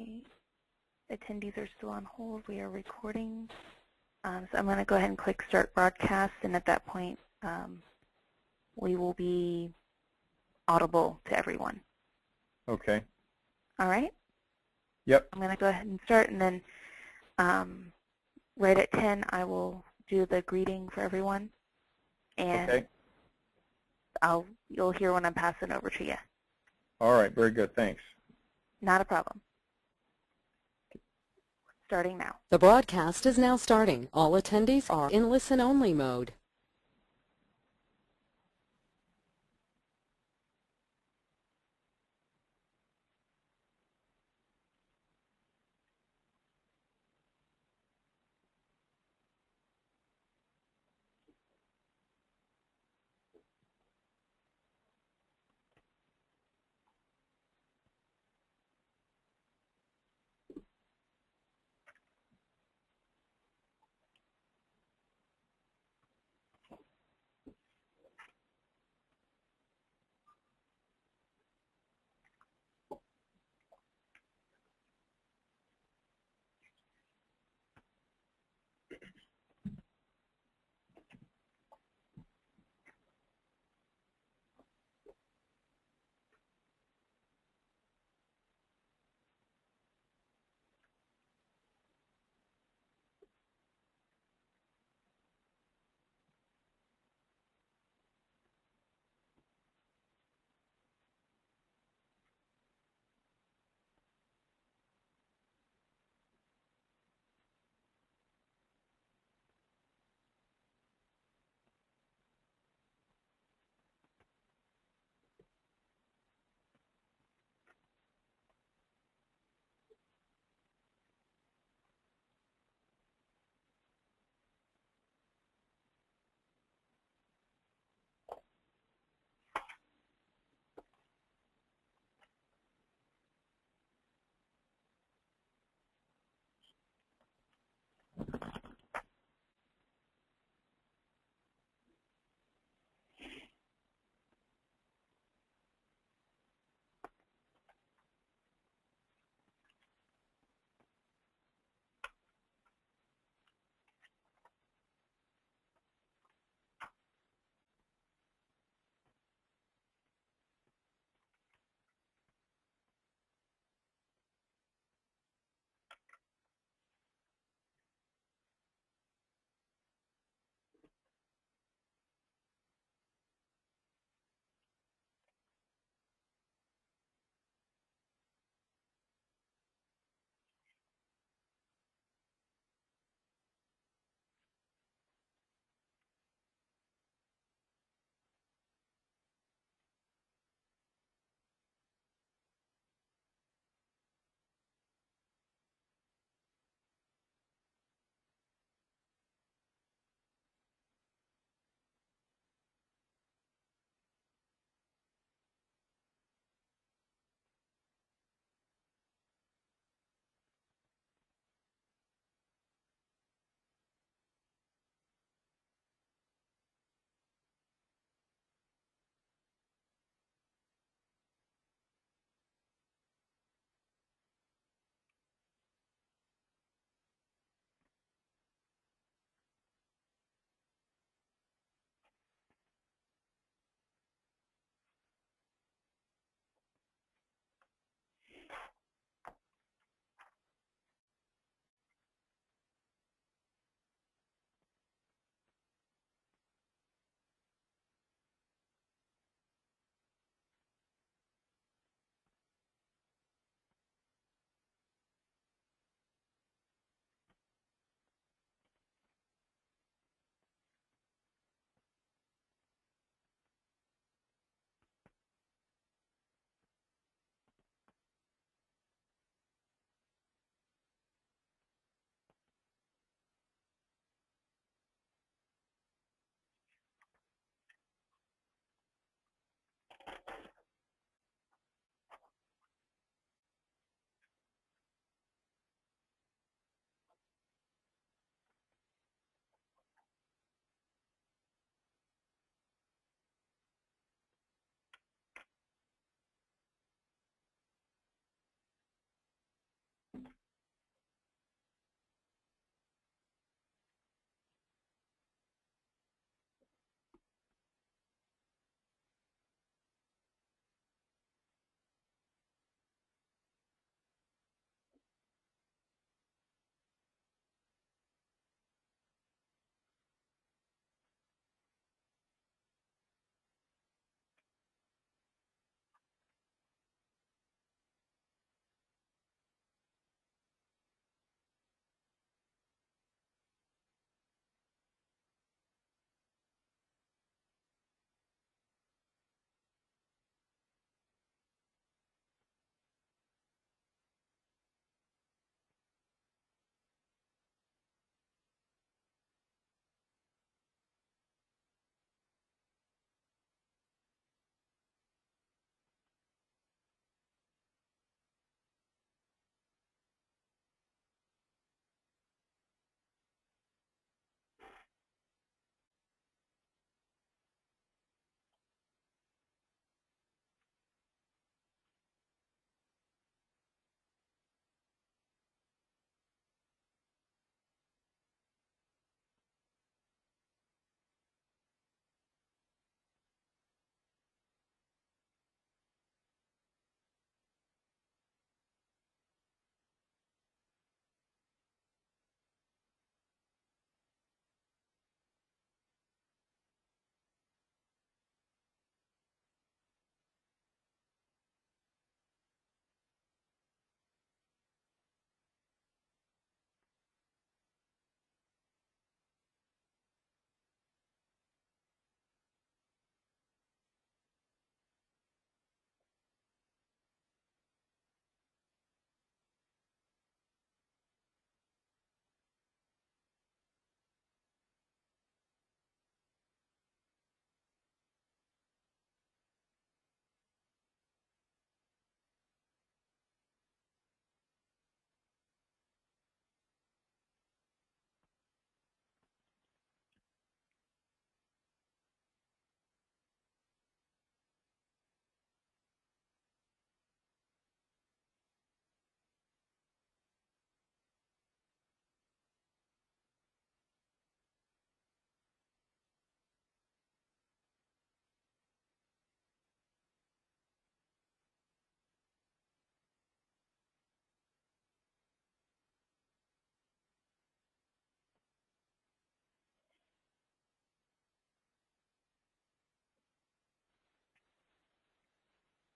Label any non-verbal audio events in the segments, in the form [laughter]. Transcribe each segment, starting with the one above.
Okay. Attendees are still on hold. We are recording. Um, so I'm going to go ahead and click Start Broadcast, and at that point, um, we will be audible to everyone. Okay. All right? Yep. I'm going to go ahead and start, and then um, right at 10, I will do the greeting for everyone. And Okay. I'll, you'll hear when I'm passing over to you. All right. Very good. Thanks. Not a problem. Starting now. The broadcast is now starting. All attendees are in listen-only mode.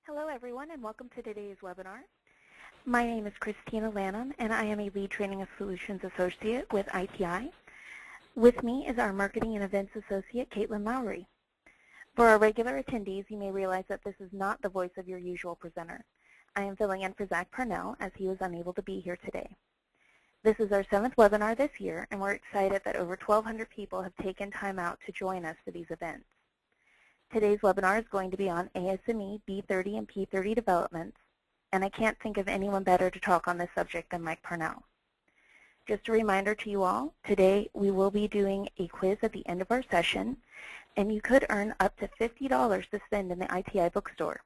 Hello, everyone, and welcome to today's webinar. My name is Christina Lanham, and I am a Lead Training and Solutions Associate with ITI. With me is our Marketing and Events Associate, Caitlin Lowry. For our regular attendees, you may realize that this is not the voice of your usual presenter. I am filling in for Zach Parnell as he was unable to be here today. This is our seventh webinar this year, and we're excited that over 1,200 people have taken time out to join us for these events. Today's webinar is going to be on ASME B30 and P30 developments, and I can't think of anyone better to talk on this subject than Mike Parnell. Just a reminder to you all, today we will be doing a quiz at the end of our session, and you could earn up to $50 to spend in the ITI bookstore.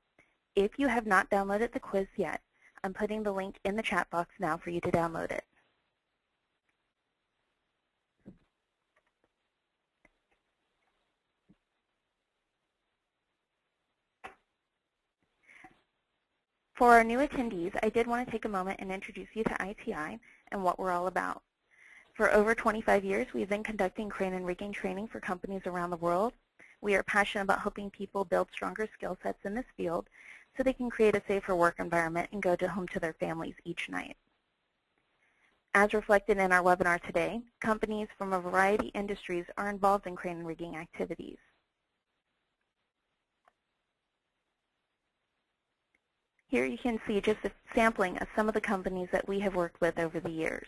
If you have not downloaded the quiz yet, I'm putting the link in the chat box now for you to download it. For our new attendees, I did want to take a moment and introduce you to ITI and what we're all about. For over 25 years, we've been conducting crane and rigging training for companies around the world. We are passionate about helping people build stronger skill sets in this field so they can create a safer work environment and go to home to their families each night. As reflected in our webinar today, companies from a variety of industries are involved in crane and rigging activities. Here you can see just a sampling of some of the companies that we have worked with over the years.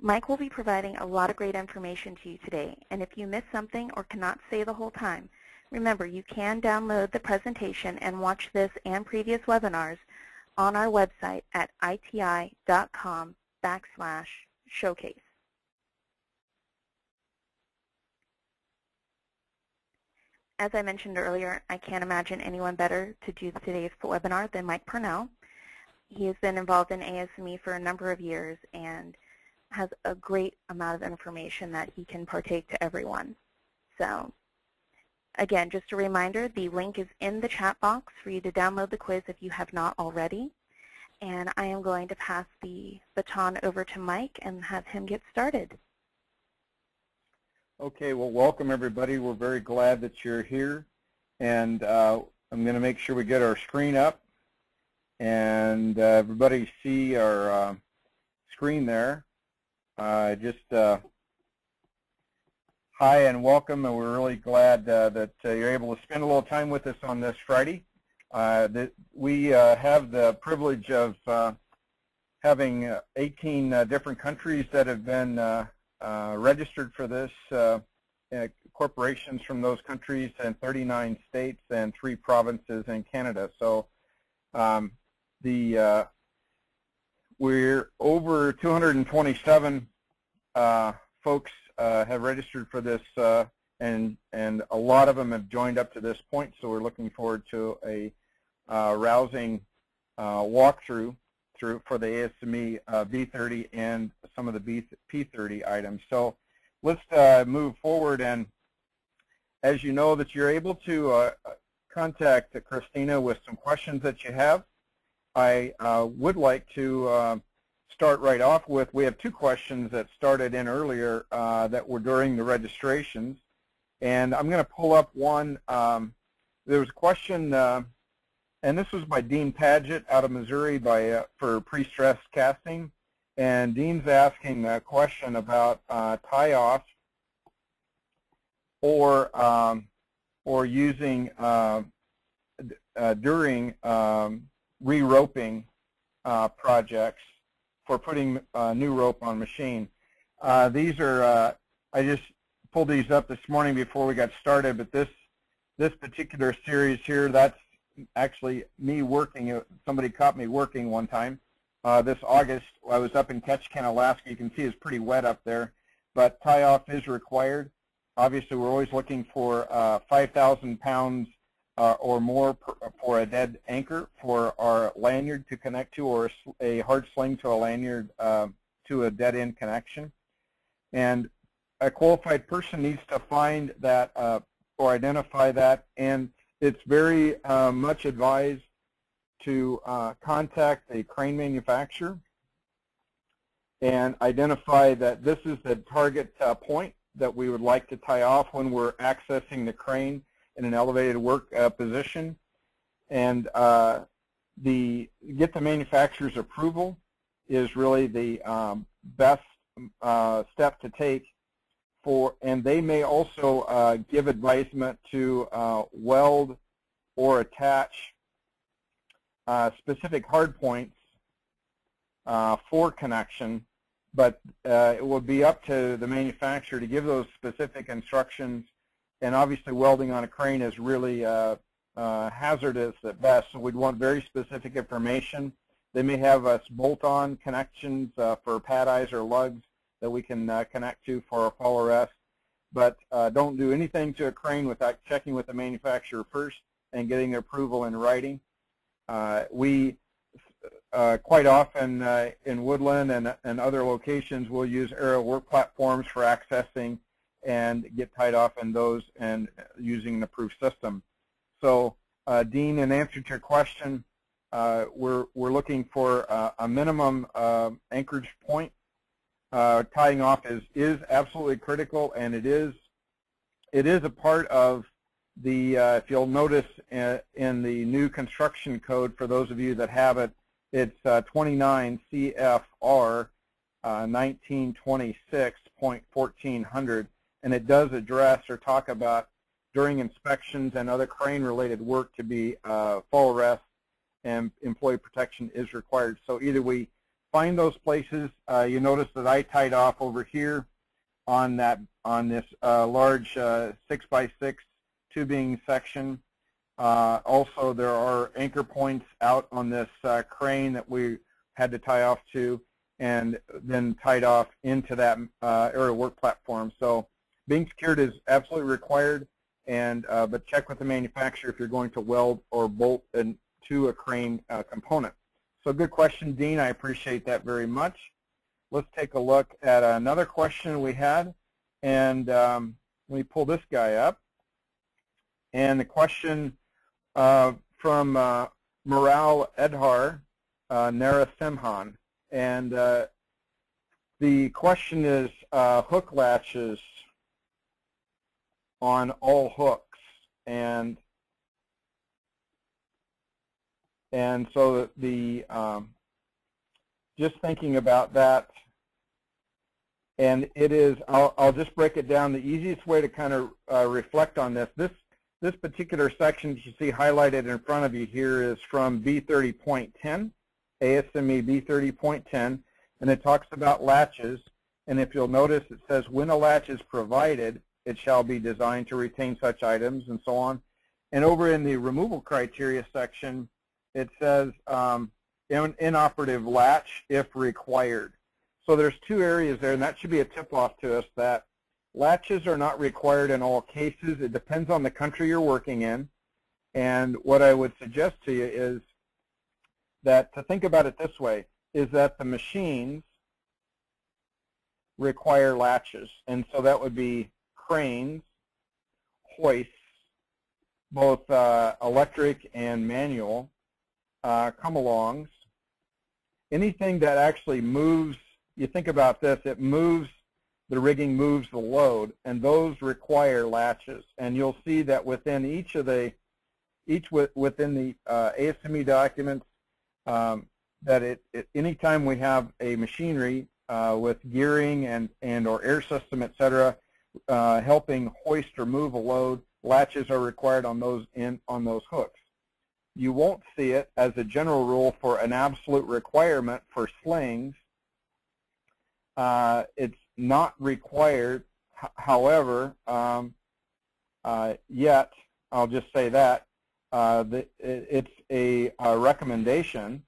Mike will be providing a lot of great information to you today, and if you miss something or cannot stay the whole time, remember you can download the presentation and watch this and previous webinars on our website at iti.com backslash showcase. As I mentioned earlier, I can't imagine anyone better to do today's webinar than Mike Parnell. He has been involved in ASME for a number of years and has a great amount of information that he can partake to everyone. So again, just a reminder, the link is in the chat box for you to download the quiz if you have not already. And I am going to pass the baton over to Mike and have him get started. Okay, well, welcome everybody. We're very glad that you're here. And uh, I'm going to make sure we get our screen up and uh, everybody see our uh, screen there. Uh, just uh, hi and welcome, and we're really glad uh, that you're able to spend a little time with us on this Friday. that we have the privilege of having 18 different countries that have been registered for this, corporations from those countries and 39 states and three provinces in Canada. So um, the we're over 227 uh, folks uh, have registered for this, uh, and and a lot of them have joined up to this point. So we're looking forward to a uh, rousing uh, walkthrough through for the ASME B30 and some of the B P30 items. So let's move forward, and as you know, that you're able to contact Christina with some questions that you have. I uh, would like to uh, start right off with, we have two questions that started in earlier uh, that were during the registrations. And I'm going to pull up one. Um, there was a question, uh, and this was by Dean Paget out of Missouri by, uh, for pre-stress casting. And Dean's asking a question about tie-off or, um, or using during um, re-roping uh, projects for putting uh, new rope on machine. Uh, these are, uh, I just pulled these up this morning before we got started, but this, this particular series here, that's actually me working. Somebody caught me working one time. Uh, this August, I was up in Ketchikan, Alaska. You can see it's pretty wet up there, but tie-off is required. Obviously, we're always looking for uh, 5,000 pounds uh, or more per, for a dead anchor for our lanyard to connect to or a hard sling to a lanyard uh, to a dead end connection. And a qualified person needs to find that uh, or identify that and it's very uh, much advised to uh, contact a crane manufacturer and identify that this is the target uh, point that we would like to tie off when we're accessing the crane in an elevated work uh, position. And uh, the get the manufacturer's approval is really the um, best uh, step to take for, and they may also uh, give advisement to uh, weld or attach uh, specific hard points uh, for connection, but uh, it will be up to the manufacturer to give those specific instructions. And obviously, welding on a crane is really hazardous at best, so we'd want very specific information. They may have us bolt-on connections for pad eyes or lugs that we can uh, connect to for a fall arrest. But uh, don't do anything to a crane without checking with the manufacturer first and getting their approval in writing. Uh, we uh, quite often uh, in Woodland and, and other locations will use aerial work platforms for accessing and get tied off in those and using an approved system. So uh, Dean, in answer to your question, we're, we're looking for a minimum anchorage point uh, tying off is is absolutely critical, and it is it is a part of the. Uh, if you'll notice uh, in the new construction code, for those of you that have it, it's uh, 29 CFR 1926.1400, and it does address or talk about during inspections and other crane-related work to be uh, fall arrest and employee protection is required. So either we find those places. Uh, you notice that I tied off over here on that on this uh, large uh, six by six tubing section. Uh, also, there are anchor points out on this uh, crane that we had to tie off to, and then tied off into that uh, aerial work platform. So, being secured is absolutely required, and but check with the manufacturer if you're going to weld or bolt into a crane component. So good question, Dean. I appreciate that very much. Let's take a look at another question we had. And um, let me pull this guy up. And the question uh, from uh, Edhar uh, Narasimhan. And uh, the question is uh, hook latches on all hooks. And and so the um, just thinking about that, and it is, I'll, I'll, just break it down. The easiest way to kind of uh, reflect on this, this, this particular section that you see highlighted in front of you here is from B30.10, ASME B30.10, and it talks about latches. And if you'll notice, it says when a latch is provided, it shall be designed to retain such items and so on. And over in the removal criteria section, it says um, in, inoperative latch if required. So there's two areas there, and that should be a tip-off to us that latches are not required in all cases. It depends on the country you're working in. And what I would suggest to you is that to think about it this way, is that the machines require latches. And so that would be cranes, hoists, both uh, electric and manual, uh, come-alongs, anything that actually moves, you think about this, it moves, the rigging moves the load, and those require latches. And you'll see that within each of the, each within the uh, ASME documents, um, that it, it, anytime we have a machinery uh, with gearing and, and or air system, et cetera, uh, helping hoist or move a load, latches are required on those in on those hooks. You won't see it as a general rule for an absolute requirement for slings. Uh, it's not required, however, um, uh, yet, I'll just say that, uh, the, it's a, a, recommendation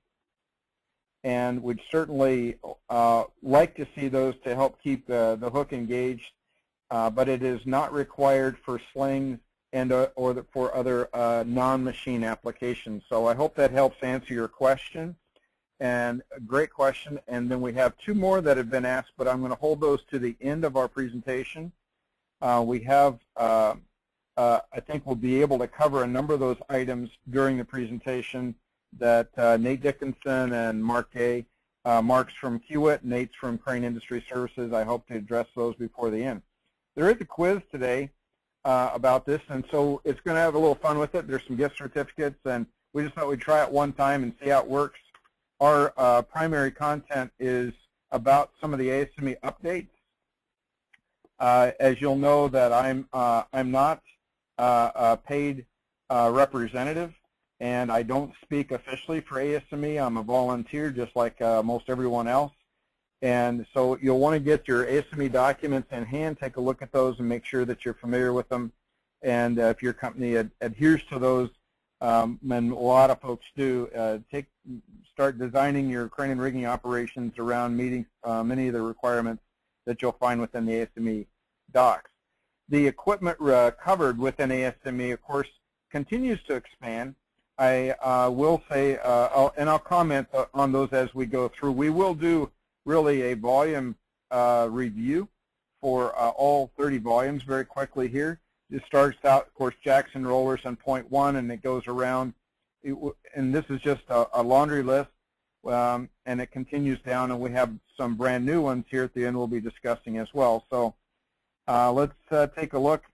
and would certainly uh, like to see those to help keep the, the hook engaged, uh, but it is not required for slings and uh, or the, for other uh, non-machine applications. So I hope that helps answer your question. And a great question. And then we have two more that have been asked, but I'm going to hold those to the end of our presentation. Uh, we have, uh, uh, I think we'll be able to cover a number of those items during the presentation that uh, Nate Dickinson and Mark Gay, Mark's from Kiewit, Nate's from Crane Industry Services. I hope to address those before the end. there is a quiz today uh, about this, and so it's going to have a little fun with it. There's some gift certificates, and we just thought we'd try it one time and see how it works. Our uh, primary content is about some of the ASME updates. Uh, as you'll know that I'm, uh, I'm not uh, a paid uh, representative, and I don't speak officially for ASME. I'm a volunteer just like most everyone else. And so you'll want to get your ASME documents in hand, take a look at those and make sure that you're familiar with them. And uh, if your company ad adheres to those, um, and a lot of folks do, uh, take start designing your crane and rigging operations around meeting uh, many of the requirements that you'll find within the ASME docs. The equipment uh, covered within ASME, of course, continues to expand. I uh, will say, uh, I'll, and I'll comment on those as we go through. We will do really a volume uh, review for uh, all 30 volumes very quickly here. It starts out, of course, jacks and rollers on point one, and it goes around. It, and this is just a, a laundry list, um, and it continues down, and we have some brand new ones here at the end we'll be discussing as well. So uh, let's uh, take a look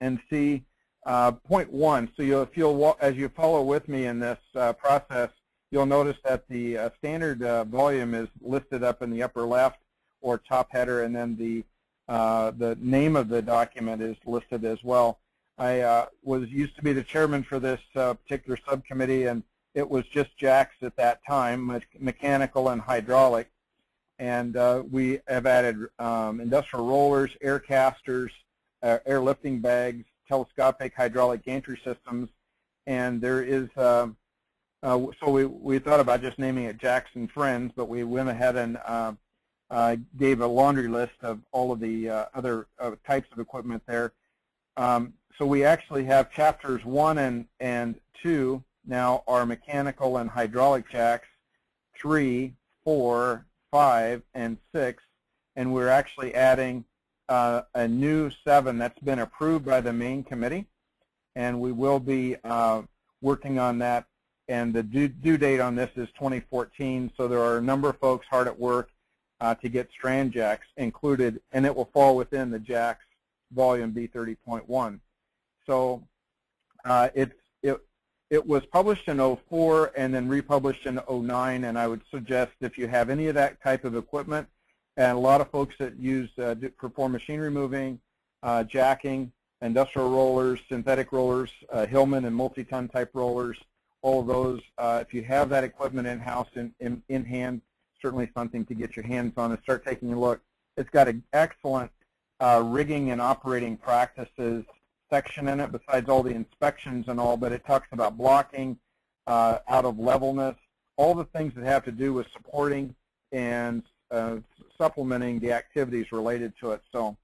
and see uh, point one. So you'll, if you'll, as you follow with me in this uh, process, you'll notice that the uh, standard uh, volume is listed up in the upper left or top header, and then the uh, the name of the document is listed as well. I uh, was used to be the chairman for this uh, particular subcommittee, and it was just jacks at that time, me mechanical and hydraulic. And uh, we have added um, industrial rollers, air casters, air lifting bags, telescopic hydraulic gantry systems, and there is um, uh, so we, we thought about just naming it Jacks and Friends, but we went ahead and uh, uh, gave a laundry list of all of the uh, other uh, types of equipment there. Um, so we actually have chapters one and, and two now are mechanical and hydraulic jacks, three, four, five, and six, and we're actually adding uh, a new seven that's been approved by the main committee, and we will be working on that and the due, due, date on this is 2014, so there are a number of folks hard at work uh, to get strand jacks included, and it will fall within the jacks volume B30.1. So uh, it, it, it was published in 04 and then republished in 09, and I would suggest if you have any of that type of equipment, and a lot of folks that use uh, perform machine removing, uh, jacking, industrial rollers, synthetic rollers, uh, Hilman and multi-ton type rollers, all of those. Uh, if you have that equipment in-house in, in, in, hand, certainly something to get your hands on and start taking a look. It's got an excellent uh, rigging and operating practices section in it besides all the inspections and all, but it talks about blocking, uh, out of levelness, all the things that have to do with supporting and uh, supplementing the activities related to it. So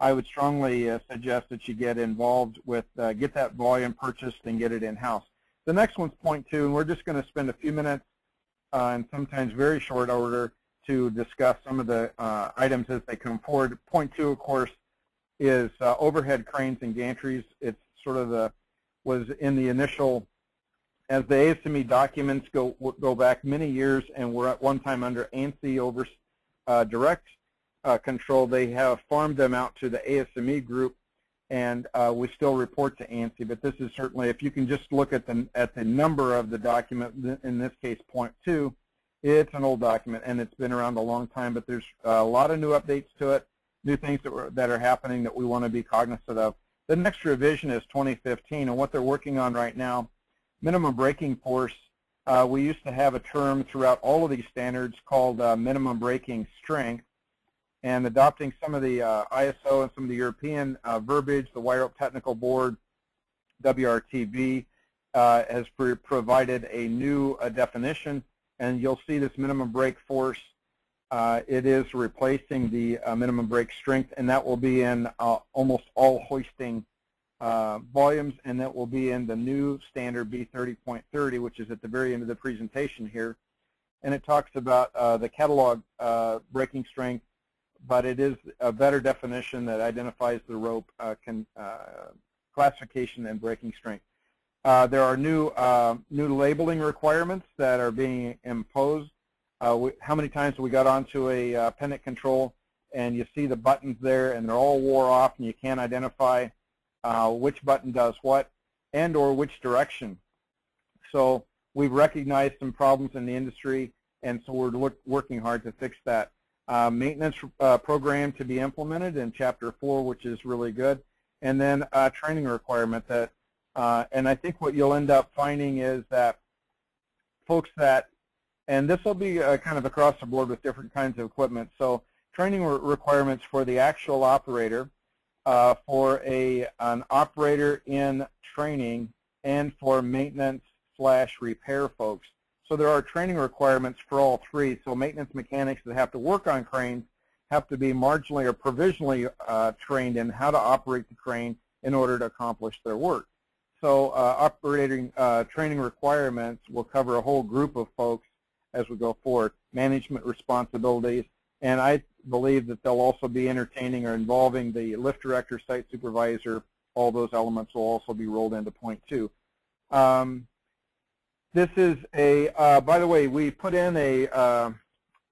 I would strongly uh, suggest that you get involved with, uh, get that volume purchased and get it in-house. The next one's point two, and we're just going to spend a few minutes uh, and sometimes very short order to discuss some of the uh, items as they come forward. Point two, of course, is uh, overhead cranes and gantries. It's sort of the, was in the initial, as the ASME documents go, go back many years and were at one time under ANSI over uh, direct uh, control, they have farmed them out to the ASME group and uh, we still report to ANSI. But this is certainly, if you can just look at the at the number of the document, in this case, point two, it's an old document and it's been around a long time. But there's a lot of new updates to it, new things that were, that are happening that we want to be cognizant of. The next revision is 2015, and what they're working on right now, minimum breaking force. Uh, we used to have a term throughout all of these standards called uh, minimum breaking strength and adopting some of the uh, ISO and some of the European uh, verbiage, the Wire Rope Technical Board, WRTB, uh, has provided a new uh, definition, and you'll see this minimum brake force. Uh, it is replacing the uh, minimum brake strength, and that will be in almost all hoisting volumes, and that will be in the new standard B30.30, which is at the very end of the presentation here. And it talks about the catalog breaking strength but it is a better definition that identifies the rope uh, can, uh, classification and breaking strength. Uh, there are new new labeling requirements that are being imposed. We, how many times we got onto a pennant control and you see the buttons there, and they're all wore off, and you can't identify uh, which button does what and or which direction. So we've recognized some problems in the industry, and so we're working hard to fix that. Uh, maintenance uh, program to be implemented in Chapter 4, which is really good, and then a training requirement that, uh, and I think what you'll end up finding is that folks that, and this will be uh, kind of across the board with different kinds of equipment, so training re requirements for the actual operator, uh, for a an operator in training, and for maintenance slash repair folks. So there are training requirements for all three. So maintenance mechanics that have to work on cranes have to be marginally or provisionally uh, trained in how to operate the crane in order to accomplish their work. So uh, operating uh, training requirements will cover a whole group of folks as we go forward. Management responsibilities, and I believe that they'll also be entertaining or involving the lift director, site supervisor. All those elements will also be rolled into point two. Um, this is a, uh, by the way, we put in a uh,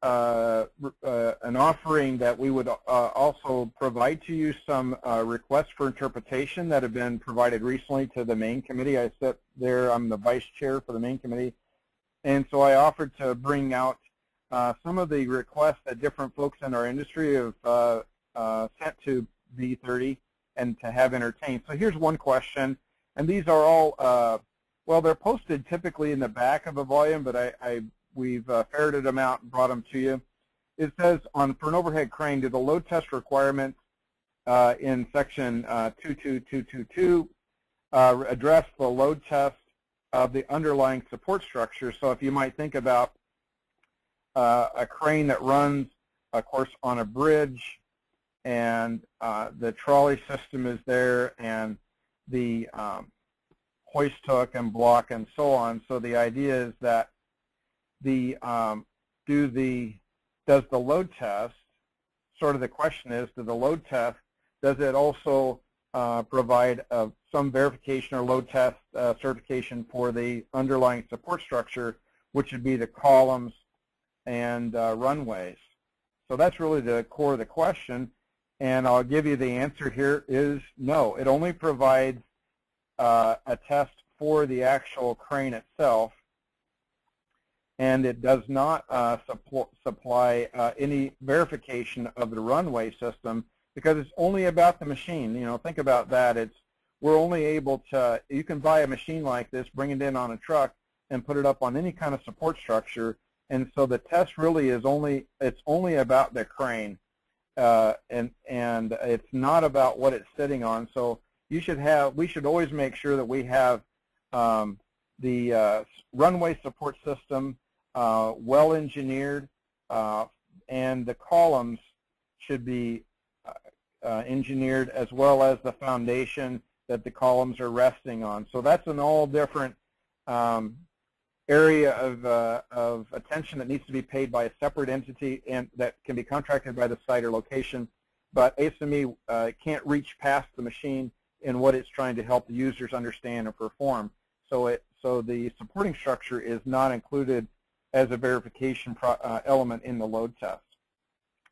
uh, uh an offering that we would uh, also provide to you some uh, requests for interpretation that have been provided recently to the main committee. I sit there, I'm the vice chair for the main committee, and so I offered to bring out some of the requests that different folks in our industry have sent to B30 and to have entertained. So here's one question, and these are all well, they're posted typically in the back of a volume, but I, I we've uh, ferreted them out and brought them to you. It says on for an overhead crane, do the load test requirements uh, in section uh, 22222 uh, address the load test of the underlying support structure? So if you might think about uh, a crane that runs, of course, on a bridge, and uh, the trolley system is there, and the um, hoist hook and block and so on. So the idea is that the um, do the does the load test sort of the question is do the load test does it also uh, provide uh, some verification or load test uh, certification for the underlying support structure which would be the columns and uh, runways. So that's really the core of the question and I'll give you the answer here is no. It only provides uh, a test for the actual crane itself, and it does not uh, suppl supply uh, any verification of the runway system because it's only about the machine. You know, think about that. It's we're only able to. You can buy a machine like this, bring it in on a truck, and put it up on any kind of support structure. And so the test really is only it's only about the crane, uh, and and it's not about what it's sitting on. So you should have, we should always make sure that we have um, the uh, runway support system uh, well engineered uh, and the columns should be uh, uh, engineered as well as the foundation that the columns are resting on. So that's an all different um, area of, uh, of attention that needs to be paid by a separate entity and that can be contracted by the site or location. But ASME can't reach past the machine in what it's trying to help the users understand and perform. So it so the supporting structure is not included as a verification pro, uh, element in the load test.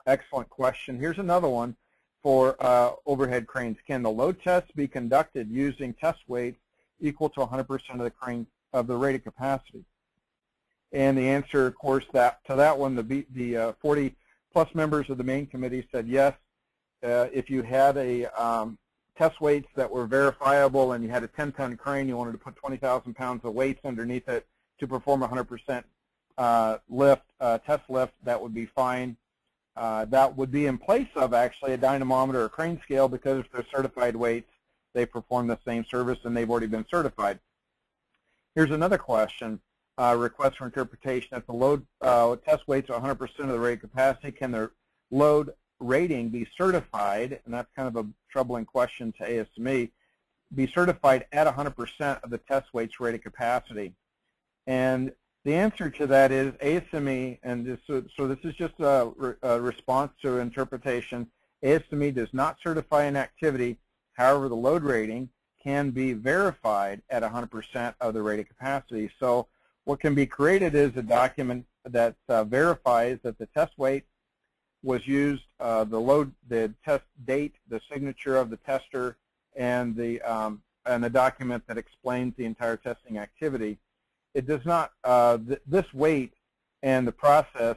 Excellent question. Here's another one for uh, overhead cranes. Can the load test be conducted using test weights equal to 100% of the crane of the rated capacity? And the answer, of course, that to that one, the, the uh, 40 plus members of the main committee said yes. Uh, if you had a um, test weights that were verifiable and you had a 10-ton crane, you wanted to put 20,000 pounds of weights underneath it to perform 100% uh, lift, uh, test lift, that would be fine. Uh, that would be in place of actually a dynamometer or crane scale because if they're certified weights, they perform the same service and they've already been certified. Here's another question. Uh, request for interpretation. If the load uh, test weights are 100% of the rated capacity, can the load rating be certified, and that's kind of a troubling question to ASME, be certified at 100% of the test weights rated capacity? And the answer to that is ASME, and this, so, this is just a, a, response to interpretation, ASME does not certify an activity, however the load rating can be verified at 100% of the rated capacity. So what can be created is a document that uh, verifies that the test weight was used, uh, the load, the test date, the signature of the tester, and the um, and a document that explains the entire testing activity. It does not. Uh, th this weight and the process.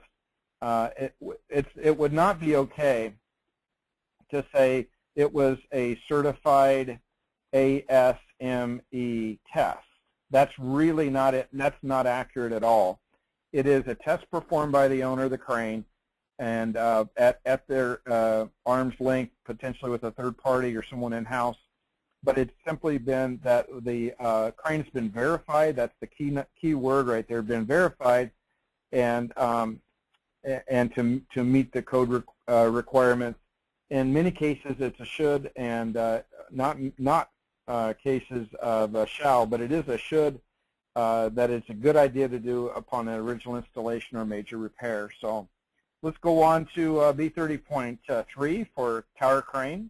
Uh, it it's it would not be okay to say it was a certified ASME test. That's really not it. That's not accurate at all. It is a test performed by the owner of the crane and uh, at, at their uh, arm's length, potentially with a third party or someone in-house. But it's simply been that the uh, crane's been verified. That's the key key word right there, been verified, and um, and to to meet the code re uh, requirements. In many cases, it's a should, and uh, not not uh, cases of a shall, but it is a should uh, that it's a good idea to do upon an original installation or major repair. So let's go on to uh, B30.3 for tower cranes.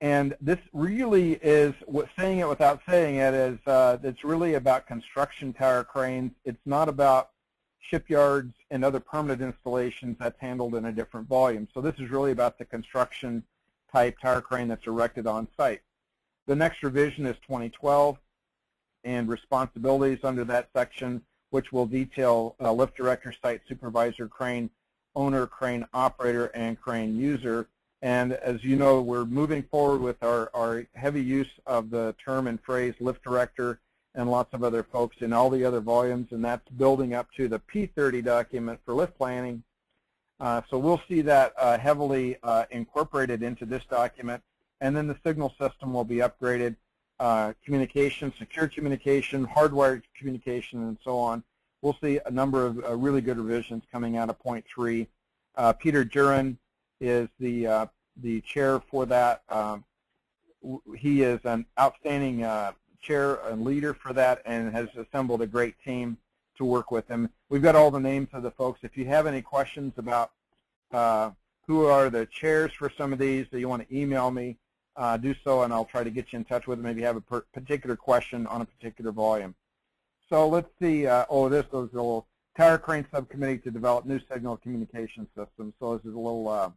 And this really is, what, saying it without saying it, is uh, it's really about construction tower cranes. It's not about shipyards and other permanent installations that's handled in a different volume. So this is really about the construction type tower crane that's erected on site. The next revision is 2012 and responsibilities under that section, which will detail uh, lift director, site supervisor, crane owner, crane operator, and crane user. And as you know, we're moving forward with our, our heavy use of the term and phrase lift director and lots of other folks in all the other volumes, and that's building up to the P30 document for lift planning. Uh, so we'll see that uh, heavily uh, incorporated into this document, and then the signal system will be upgraded uh, communication, secure communication, hardwired communication, and so on. We'll see a number of uh, really good revisions coming out of point three. Uh, Peter Duran is the uh, the chair for that. Um, he is an outstanding uh, chair and leader for that and has assembled a great team to work with him. We've got all the names of the folks. If you have any questions about uh, who are the chairs for some of these that you want to email me, uh, do so, and I'll try to get you in touch with them. Maybe have a particular question on a particular volume. So let's see. Uh, oh, this was a little Tower Crane Subcommittee to develop new signal communication systems. So this is a little, uh,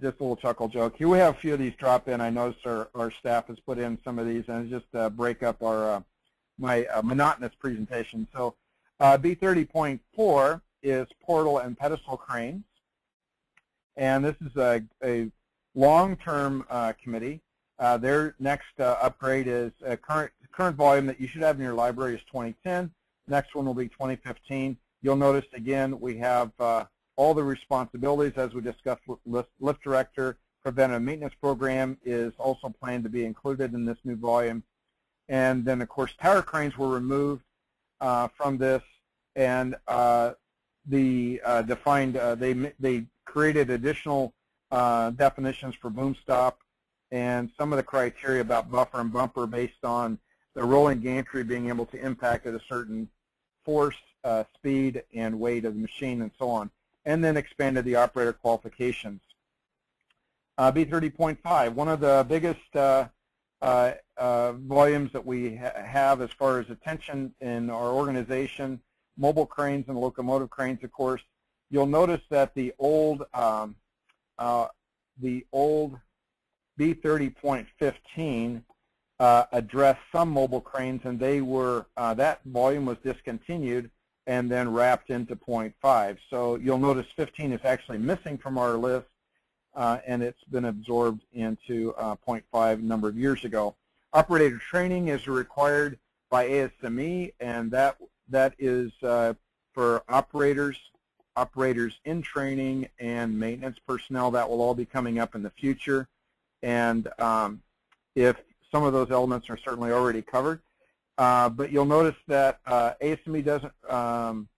just a little chuckle joke. Here we have a few of these drop in. I noticed our, our staff has put in some of these, and just uh, break up our uh, my uh, monotonous presentation. So uh, B30.4 is portal and pedestal cranes. And this is a, a long-term committee. Their next upgrade is current current volume that you should have in your library is 2010. Next one will be 2015. You'll notice again we have all the responsibilities as we discussed lift, lift director preventive maintenance program is also planned to be included in this new volume. And then, of course, tower cranes were removed uh, from this, and uh, the uh, defined they they created additional uh, definitions for boom stop and some of the criteria about buffer and bumper based on the rolling gantry being able to impact at a certain force, uh, speed, and weight of the machine and so on, and then expanded the operator qualifications. Uh, B30.5, one of the biggest uh, uh, uh, volumes that we ha have as far as attention in our organization, mobile cranes and locomotive cranes, of course. You'll notice that the old um, uh, the old B30.15 uh, addressed some mobile cranes, and they were uh, that volume was discontinued and then wrapped into 0.5. So you'll notice 15 is actually missing from our list, uh, and it's been absorbed into uh, 0.5 a number of years ago. Operator training is required by ASME, and that that is uh, for operators operators in training and maintenance personnel. That will all be coming up in the future. And um, if some of those elements are certainly already covered. Uh, but you'll notice that uh, ASME doesn't um,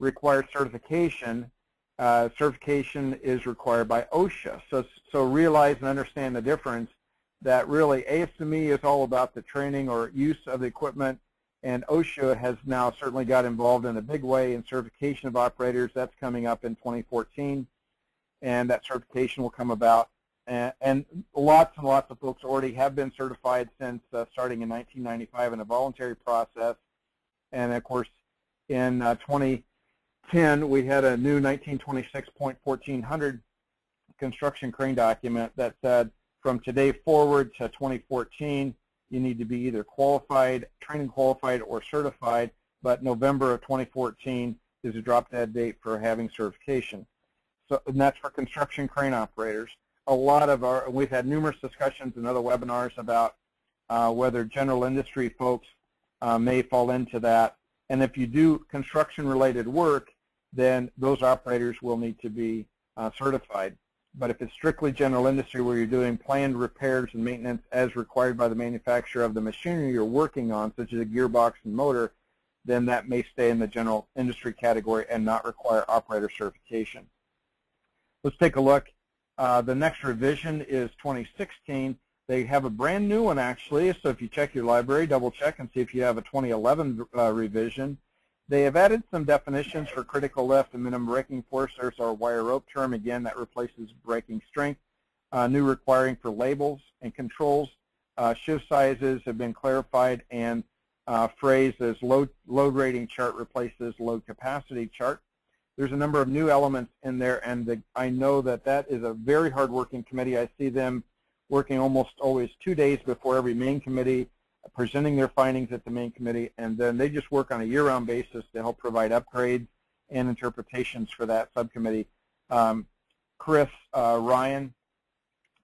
require certification. Uh, certification is required by OSHA. So, so realize and understand the difference that really ASME is all about the training or use of the equipment and OSHA has now certainly got involved in a big way in certification of operators. That's coming up in 2014, and that certification will come about. And, and lots and lots of folks already have been certified since uh, starting in 1995 in a voluntary process. And of course, in uh, 2010 we had a new 1926.1400 construction crane document that said from today forward to 2014, you need to be either qualified, training qualified, or certified, but November of 2014 is a drop dead date for having certification. So, and that's for construction crane operators. A lot of our, we've had numerous discussions and other webinars about uh, whether general industry folks uh, may fall into that. And if you do construction-related work, then those operators will need to be uh, certified. But if it's strictly general industry where you're doing planned repairs and maintenance as required by the manufacturer of the machinery you're working on, such as a gearbox and motor, then that may stay in the general industry category and not require operator certification. Let's take a look. Uh, the next revision is 2016. They have a brand new one actually, so if you check your library, double check and see if you have a 2011 uh, revision. They have added some definitions for critical lift and minimum breaking force. There's our wire rope term. Again, that replaces breaking strength. Uh, new requiring for labels and controls. Uh, shift sizes have been clarified and uh, phrased as load, load rating chart replaces load capacity chart. There's a number of new elements in there, and the, I know that that is a very hard-working committee. I see them working almost always two days before every main committee presenting their findings at the main committee, and then they just work on a year-round basis to help provide upgrades and interpretations for that subcommittee. Um, Chris uh, Ryan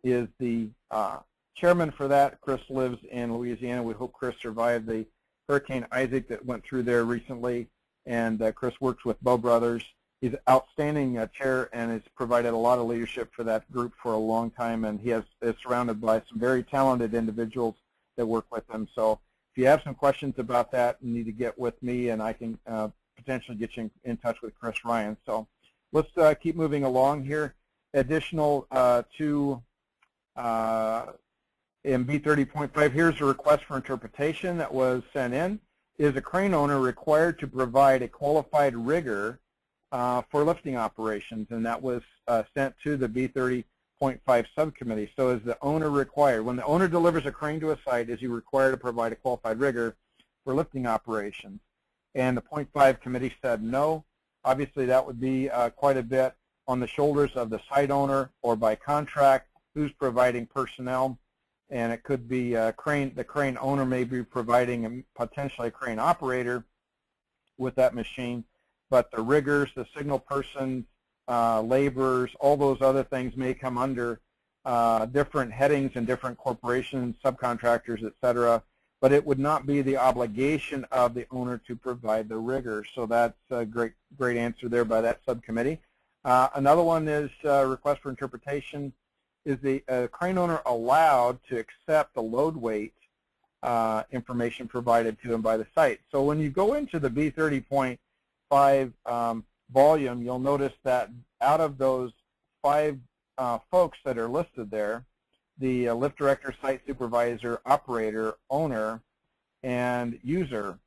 is the uh, chairman for that. Chris lives in Louisiana. We hope Chris survived the Hurricane Isaac that went through there recently, and uh, Chris works with Bow Brothers. He's an outstanding uh, chair and has provided a lot of leadership for that group for a long time, and he has, is surrounded by some very talented individuals that work with him. So if you have some questions about that, you need to get with me, and I can uh, potentially get you in, in, touch with Chris Ryan. So let's uh, keep moving along here. Additional uh, to uh, in B30.5, here's a request for interpretation that was sent in. Is a crane owner required to provide a qualified rigger uh, for lifting operations? And that was uh, sent to the B30 0.5 subcommittee. So is the owner required, when the owner delivers a crane to a site, is he required to provide a qualified rigger for lifting operations? And the 0.5 committee said no. Obviously that would be uh, quite a bit on the shoulders of the site owner or by contract, who's providing personnel. And it could be a crane, the crane owner may be providing a, potentially a crane operator with that machine, but the riggers, the signal persons, uh, laborers, all those other things may come under uh, different headings and different corporations, subcontractors, et cetera, but it would not be the obligation of the owner to provide the rigger. So that's a great, great answer there by that subcommittee. Uh, another one is uh, request for interpretation. Is the uh, crane owner allowed to accept the load weight uh, information provided to him by the site? So when you go into the B30.5 um, volume, you'll notice that out of those five uh, folks that are listed there, the uh, lift director, site supervisor, operator, owner, and user,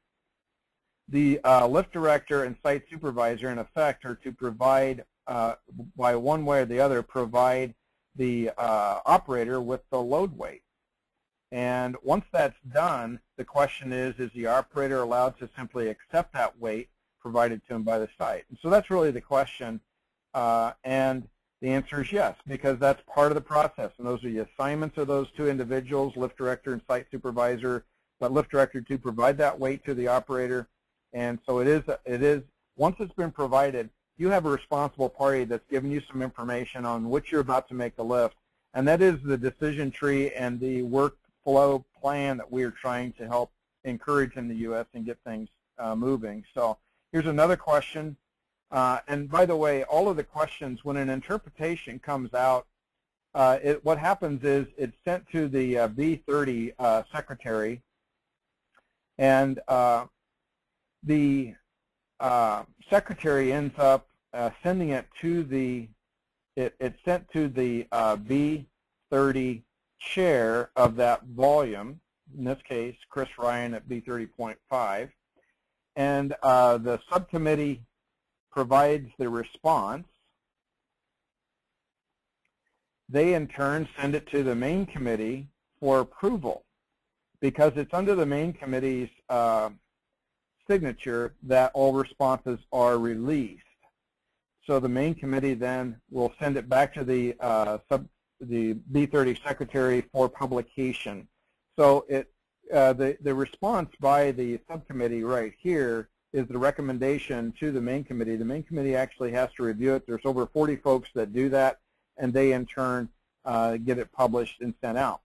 the uh, lift director and site supervisor, in effect, are to provide, uh, by one way or the other, provide the uh, operator with the load weight. And once that's done, the question is, is the operator allowed to simply accept that weight provided to them by the site? And so that's really the question. Uh, and the answer is yes, because that's part of the process. And those are the assignments of those two individuals, lift director and site supervisor, but lift director to provide that weight to the operator. And so it is, it is once it's been provided, you have a responsible party that's giving you some information on which you're about to make the lift. And that is the decision tree and the workflow plan that we are trying to help encourage in the U.S. and get things uh, moving. So Here's another question. Uh, and by the way, all of the questions, when an interpretation comes out, uh, it, what happens is it's sent to the uh, B30 uh, secretary, and uh, the uh, secretary ends up sending it to the, it, it's sent to the B30 chair of that volume, in this case, Chris Ryan at B30.5, and uh, the subcommittee provides the response. They in turn send it to the main committee for approval because it's under the main committee's uh, signature that all responses are released. So the main committee then will send it back to the uh, sub, the B30 secretary for publication. So it uh, the the response by the subcommittee right here is the recommendation to the main committee. The main committee actually has to review it. There's over 40 folks that do that, and they in turn uh, get it published and sent out.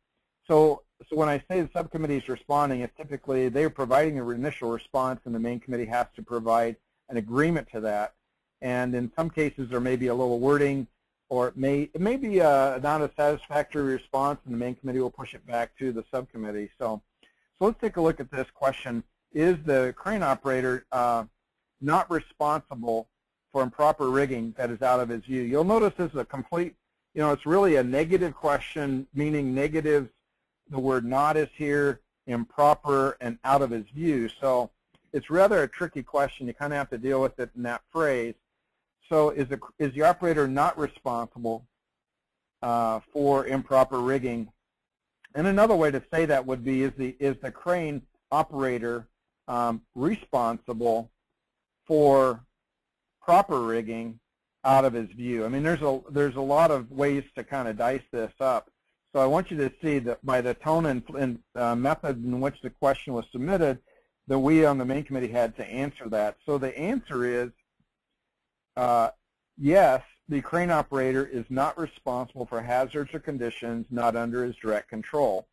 So, so when I say the subcommittee is responding, it's typically they're providing an initial response, and the main committee has to provide an agreement to that. And in some cases, there may be a little wording, or it may it may be a, not a satisfactory response, and the main committee will push it back to the subcommittee. So, so let's take a look at this question is the crane operator uh, not responsible for improper rigging that is out of his view? You'll notice this is a complete, you know, it's really a negative question, meaning negative, the word not is here, improper, and out of his view. So it's rather a tricky question. You kind of have to deal with it in that phrase. So is the, is the operator not responsible uh, for improper rigging? And another way to say that would be, is the, is the crane operator um, responsible for proper rigging out of his view. I mean, there's a there's a lot of ways to kind of dice this up. So I want you to see that by the tone and, and uh, method in which the question was submitted, that we on the main committee had to answer that. So the answer is uh, yes, the crane operator is not responsible for hazards or conditions not under his direct control.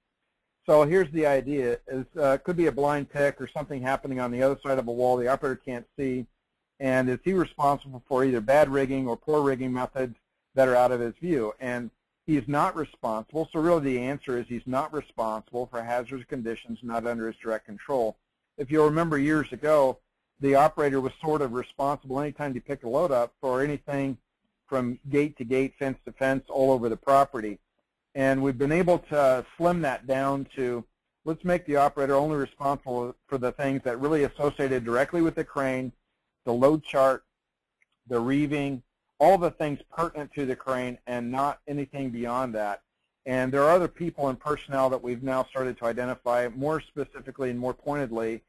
So here's the idea: is uh, could be a blind pick or something happening on the other side of a wall the operator can't see, and is he responsible for either bad rigging or poor rigging methods that are out of his view? And he's not responsible. So really, the answer is he's not responsible for hazardous conditions not under his direct control. If you'll remember years ago, the operator was sort of responsible anytime he picked a load up for anything from gate to gate, fence to fence, all over the property. And we've been able to slim that down to let's make the operator only responsible for the things that really associated directly with the crane, the load chart, the reeving, all the things pertinent to the crane and not anything beyond that. And there are other people and personnel that we've now started to identify more specifically and more pointedly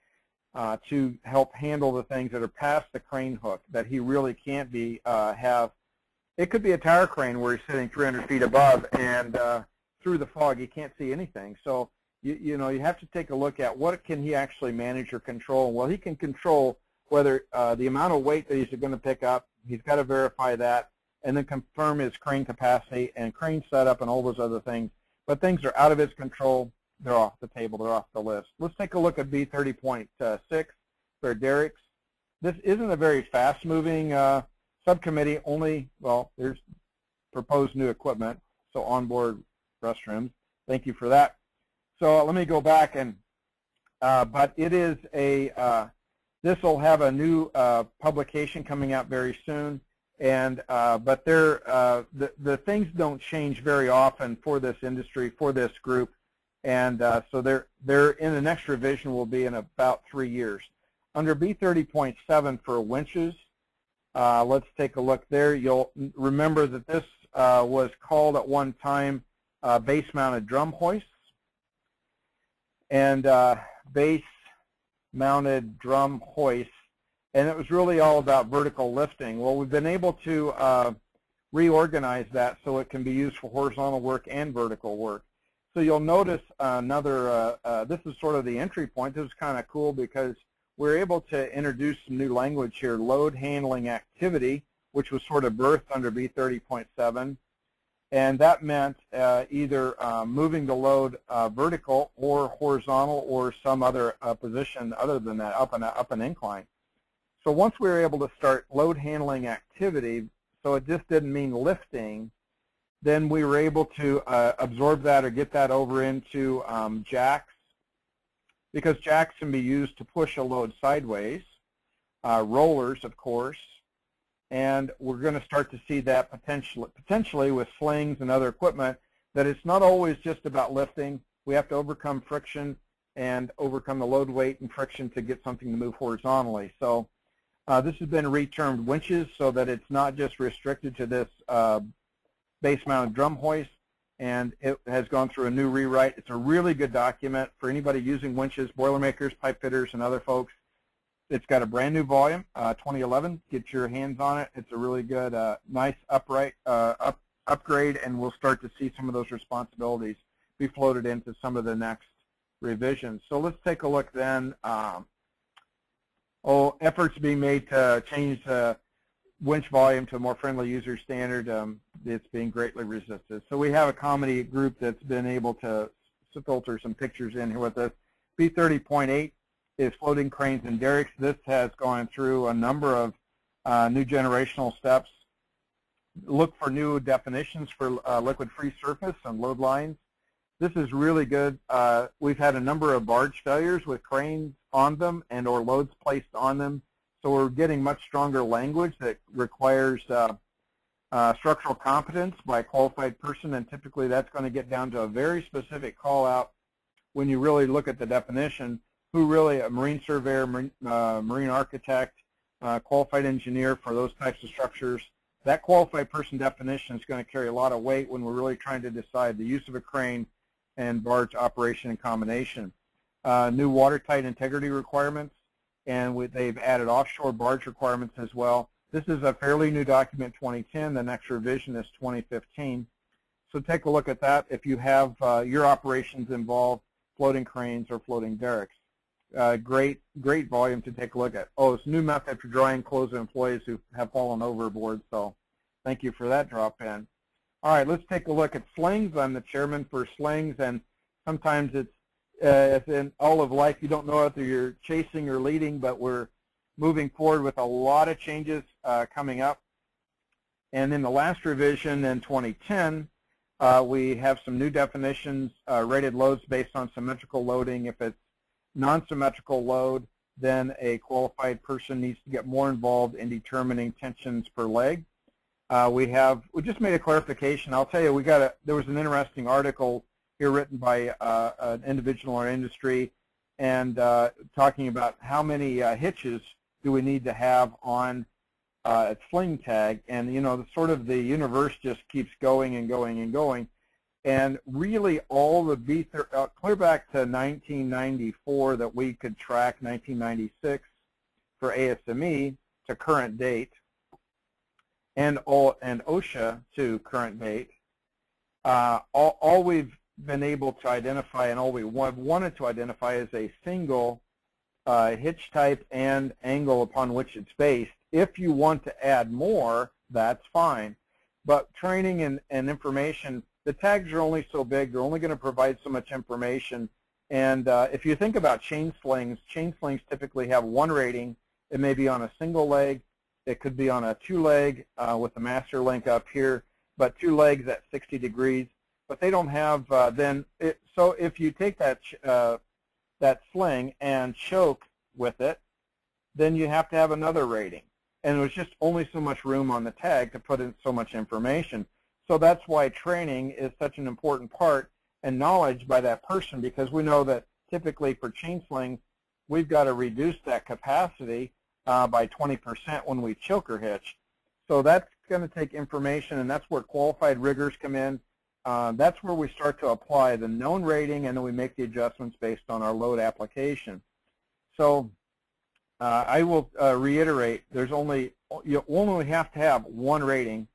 uh, to help handle the things that are past the crane hook that he really can't be uh, have it could be a tower crane where he's sitting 300 feet above and uh, through the fog he can't see anything. So you, you know you have to take a look at what can he actually manage or control. Well, he can control whether uh, the amount of weight that he's going to pick up. He's got to verify that and then confirm his crane capacity and crane setup and all those other things. But things are out of his control. They're off the table. They're off the list. Let's take a look at B30.6 for derricks. This isn't a very fast-moving uh, subcommittee only, well, there's proposed new equipment, so onboard restrooms. Thank you for that. So uh, let me go back and, uh, but it is a, uh, this will have a new uh, publication coming out very soon. And, uh, but there, uh, the, the things don't change very often for this industry, for this group. And so they're, they're in the next revision will be in about three years. Under B30.7 for winches, uh, let's take a look there. You'll remember that this uh, was called at one time uh, base-mounted drum hoists. And uh, base-mounted drum hoists, and it was really all about vertical lifting. Well, we've been able to uh, reorganize that so it can be used for horizontal work and vertical work. So you'll notice another, uh, this is sort of the entry point. This is kind of cool because we're able to introduce some new language here, load handling activity, which was sort of birthed under B30.7. And that meant uh, either uh, moving the load uh, vertical or horizontal or some other uh, position other than that, up an, up an incline. So once we were able to start load handling activity, so it just didn't mean lifting, then we were able to uh, absorb that or get that over into um, jacks because jacks can be used to push a load sideways, uh, rollers, of course, and we're going to start to see that potentially, potentially with slings and other equipment, that it's not always just about lifting. We have to overcome friction and overcome the load weight and friction to get something to move horizontally. So uh, this has been retermed winches so that it's not just restricted to this uh, base-mounted drum hoist, and it has gone through a new rewrite. It's a really good document for anybody using winches, boilermakers, pipe fitters, and other folks. it's got a brand new volume, uh, 2011. Get your hands on it. It's a really good, uh, nice upright uh, up, upgrade, and we'll start to see some of those responsibilities be floated into some of the next revisions. So let's take a look then. Um, oh, efforts being made to change the winch volume to a more friendly user standard. Um, it's being greatly resisted. So we have a comedy group that's been able to filter some pictures in here with us. B30.8 is floating cranes and derricks. This has gone through a number of uh, new generational steps. Look for new definitions for uh, liquid-free surface and load lines. This is really good. Uh, we've had a number of barge failures with cranes on them and or loads placed on them. So we're getting much stronger language that requires uh, structural competence by a qualified person, and typically that's going to get down to a very specific call out when you really look at the definition who really, a marine surveyor, marine, uh, marine architect, uh, qualified engineer for those types of structures, that qualified person definition is going to carry a lot of weight when we're really trying to decide the use of a crane and barge operation and combination. Uh, new watertight integrity requirements, and they've added offshore barge requirements as well. This is a fairly new document, 2010. The next revision is 2015. So take a look at that if you have uh, your operations involve floating cranes or floating derricks uh, great, great volume to take a look at. Oh, it's a new method for drawing clothes of employees who have fallen overboard, so thank you for that drop in. All right, let's take a look at slings. I'm the chairman for slings, and sometimes it's, uh, it's in all of life. You don't know whether you're chasing or leading, but we're moving forward with a lot of changes uh, coming up. And in the last revision in 2010, uh, we have some new definitions, uh, rated loads based on symmetrical loading if it's non-symmetrical load, then a qualified person needs to get more involved in determining tensions per leg. Uh, we have we just made a clarification. I'll tell you, we got a there was an interesting article here written by uh, an individual in our industry, and uh, talking about how many uh, hitches do we need to have on uh, a sling tag, and you know, the, sort of the universe just keeps going and going and going. And really all the B, uh, clear back to 1994 that we could track 1996 for ASME to current date and, all, and OSHA to current date, uh, all, all we've been able to identify and all we wanted to identify is a single uh, hitch type and angle upon which it's based. If you want to add more, that's fine. But training and, and information the tags are only so big. They're only going to provide so much information. And uh, if you think about chain slings, chain slings typically have one rating. It may be on a single leg. It could be on a two leg uh, with the master link up here, but two legs at 60 degrees. But they don't have uh, then. It, so if you take that uh, that sling and choke with it, then you have to have another rating. And there's just only so much room on the tag to put in so much information. So that's why training is such an important part and knowledge by that person because we know that typically for chain slings, we've got to reduce that capacity uh, by 20% when we choker hitch. So that's going to take information, and that's where qualified riggers come in. Uh, that's where we start to apply the known rating, and then we make the adjustments based on our load application. So uh, I will uh, reiterate, there's only you only have to have one rating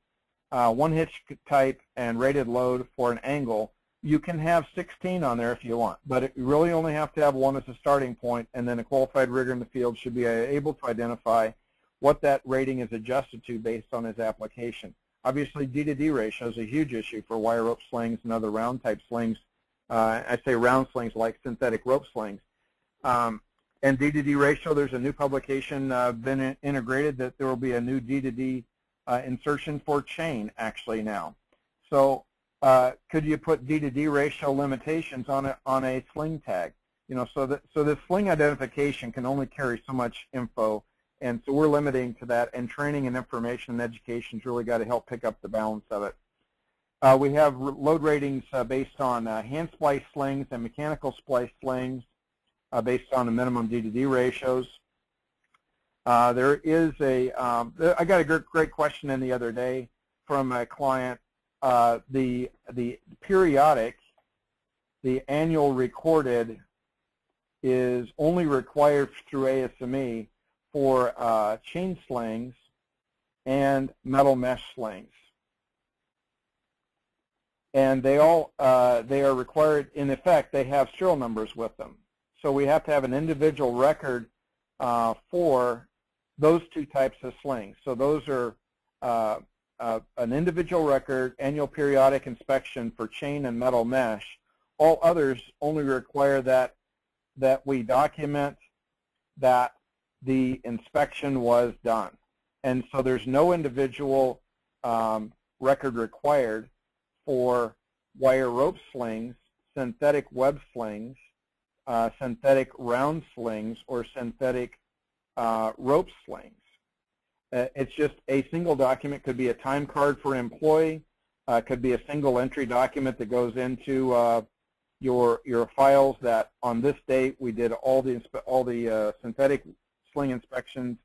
uh, one hitch type and rated load for an angle. You can have 16 on there if you want, but it, you really only have to have one as a starting point, and then a qualified rigger in the field should be able to identify what that rating is adjusted to based on his application. Obviously, D to D ratio is a huge issue for wire rope slings and other round type slings. Uh, I say round slings like synthetic rope slings. Um, and D to D ratio, there's a new publication uh, been integrated that there will be a new D to D uh, insertion for chain actually now. So uh, could you put D to D ratio limitations on a, on a sling tag? You know, so that so the sling identification can only carry so much info, and so we're limiting to that. And training and information and education's really got to help pick up the balance of it. Uh, we have load ratings uh, based on uh, hand splice slings and mechanical splice slings uh, based on the minimum D to D ratios. Uh, there is a, um, I got a great, great question in the other day from a client. Uh, the, the periodic, the annual recorded is only required through ASME for uh, chain slings and metal mesh slings. And they all uh, they are required. In effect, they have serial numbers with them. So we have to have an individual record uh, for those two types of slings. So those are uh, uh, an individual record, annual periodic inspection for chain and metal mesh. All others only require that that we document that the inspection was done. And so there's no individual um, record required for wire rope slings, synthetic web slings, uh, synthetic round slings, or synthetic uh, rope slings. Uh, it's just a single document. Could be a time card for an employee. Uh, could be a single entry document that goes into uh, your your files that on this date we did all the all the uh, synthetic sling inspections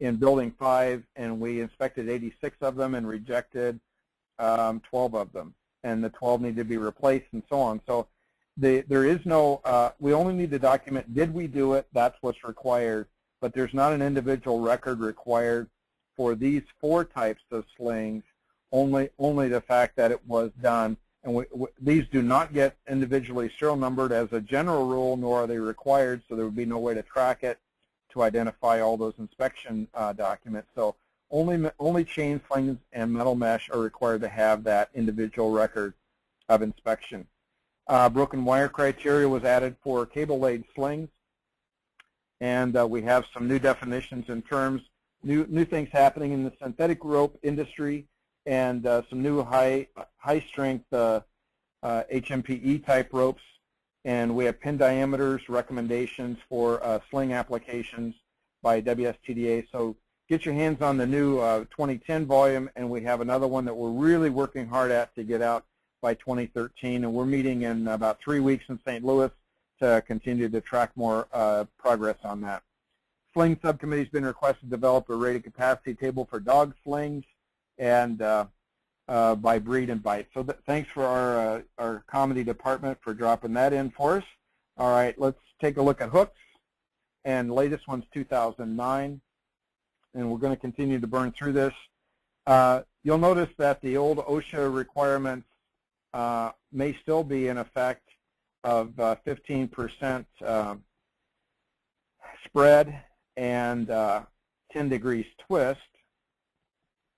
in building five and we inspected 86 of them and rejected um, 12 of them. And the 12 need to be replaced and so on. So the, there is no uh, we only need to document did we do it? That's what's required. But there's not an individual record required for these four types of slings only only the fact that it was done. And we, we, these do not get individually serial numbered as a general rule, nor are they required, so there would be no way to track it to identify all those inspection uh, documents. So only, only chain slings and metal mesh are required to have that individual record of inspection. Uh, broken wire criteria was added for cable laid slings, and uh, we have some new definitions and terms, new, new things happening in the synthetic rope industry and uh, some new high high strength uh, uh, HMPE type ropes. And we have pin diameters recommendations for uh, sling applications by WSTDA. So get your hands on the new uh, 2010 volume, and we have another one that we're really working hard at to get out by 2013. And we're meeting in about three weeks in St. Louis to continue to track more uh, progress on that. Sling subcommittee has been requested to develop a rated capacity table for dog slings and uh, uh, by breed and bite. So thanks for our, uh, our comedy department for dropping that in for us. All right, let's take a look at hooks. And latest one's 2009. And we're going to continue to burn through this. Uh, you'll notice that the old OSHA requirements uh, may still be in effect of 15% uh, um, spread and 10 degrees twist.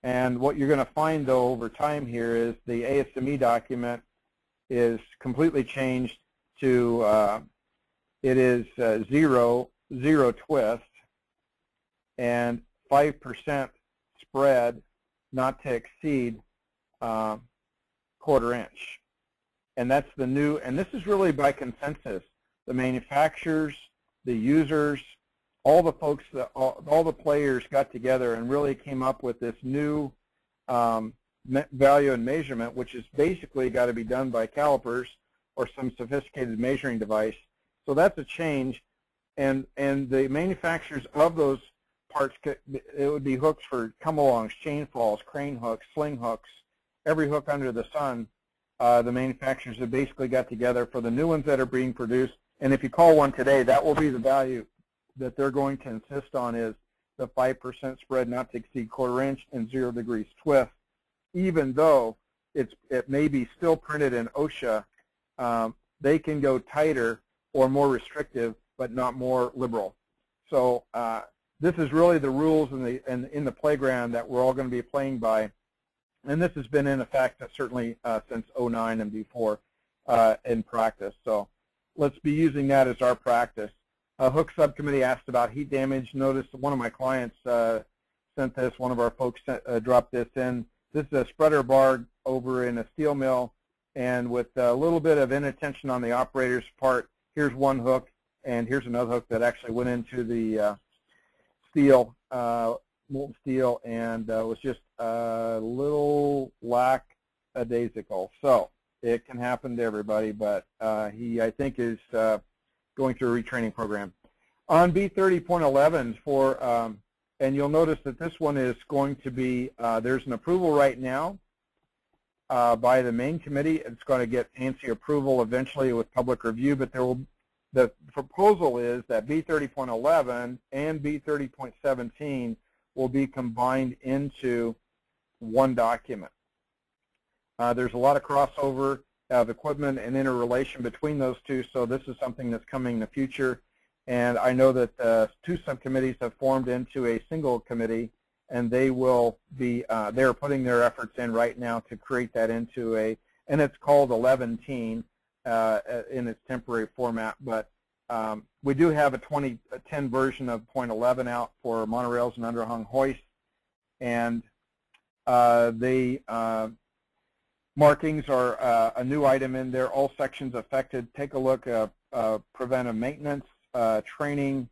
And what you're going to find, though, over time here is the ASME document is completely changed to uh, it is uh, zero, zero twist, and 5% spread not to exceed uh, quarter inch. And that's the new, and this is really by consensus. The manufacturers, the users, all the folks, all, all, the players got together and really came up with this new um, value and measurement, which is basically got to be done by calipers or some sophisticated measuring device. So that's a change. And, and the manufacturers of those parts, it would be hooks for come-alongs, chain falls, crane hooks, sling hooks, every hook under the sun. Uh, the manufacturers have basically got together for the new ones that are being produced. And if you call one today, that will be the value that they're going to insist on is the 5% spread not to exceed quarter inch and zero degrees twist, even though it's, it may be still printed in OSHA, um, they can go tighter or more restrictive, but not more liberal. So uh, this is really the rules in the, in, in, the playground that we're all going to be playing by. And this has been in effect uh, certainly uh, since 09 and before uh, in practice. So let's be using that as our practice. A Hook subcommittee asked about heat damage. Notice one of my clients uh, sent this. One of our folks sent, uh, dropped this in. This is a spreader bar over in a steel mill, and with a little bit of inattention on the operator's part, here's one hook, and here's another hook that actually went into the uh, steel, uh, molten steel, and uh, was just a little lackadaisical. So it can happen to everybody, but he, I think, is going through a retraining program. On B30.11 for, um, and you'll notice that this one is going to be, uh, there's an approval right now uh, by the main committee. It's going to get ANSI approval eventually with public review, but there will the proposal is that B30.11 and B30.17 will be combined into one document. Uh, there's a lot of crossover of equipment and interrelation between those two, so this is something that's coming in the future. And I know that uh, two subcommittees have formed into a single committee, and they will be, uh, they're putting their efforts in right now to create that into a, and it's called 11 teen uh, in its temporary format, but um, we do have a 2010 version of .11 out for monorails and underhung hoists, and uh, the uh, markings are uh, a new item in there. All sections affected. Take a look at uh, preventive maintenance, uh, training,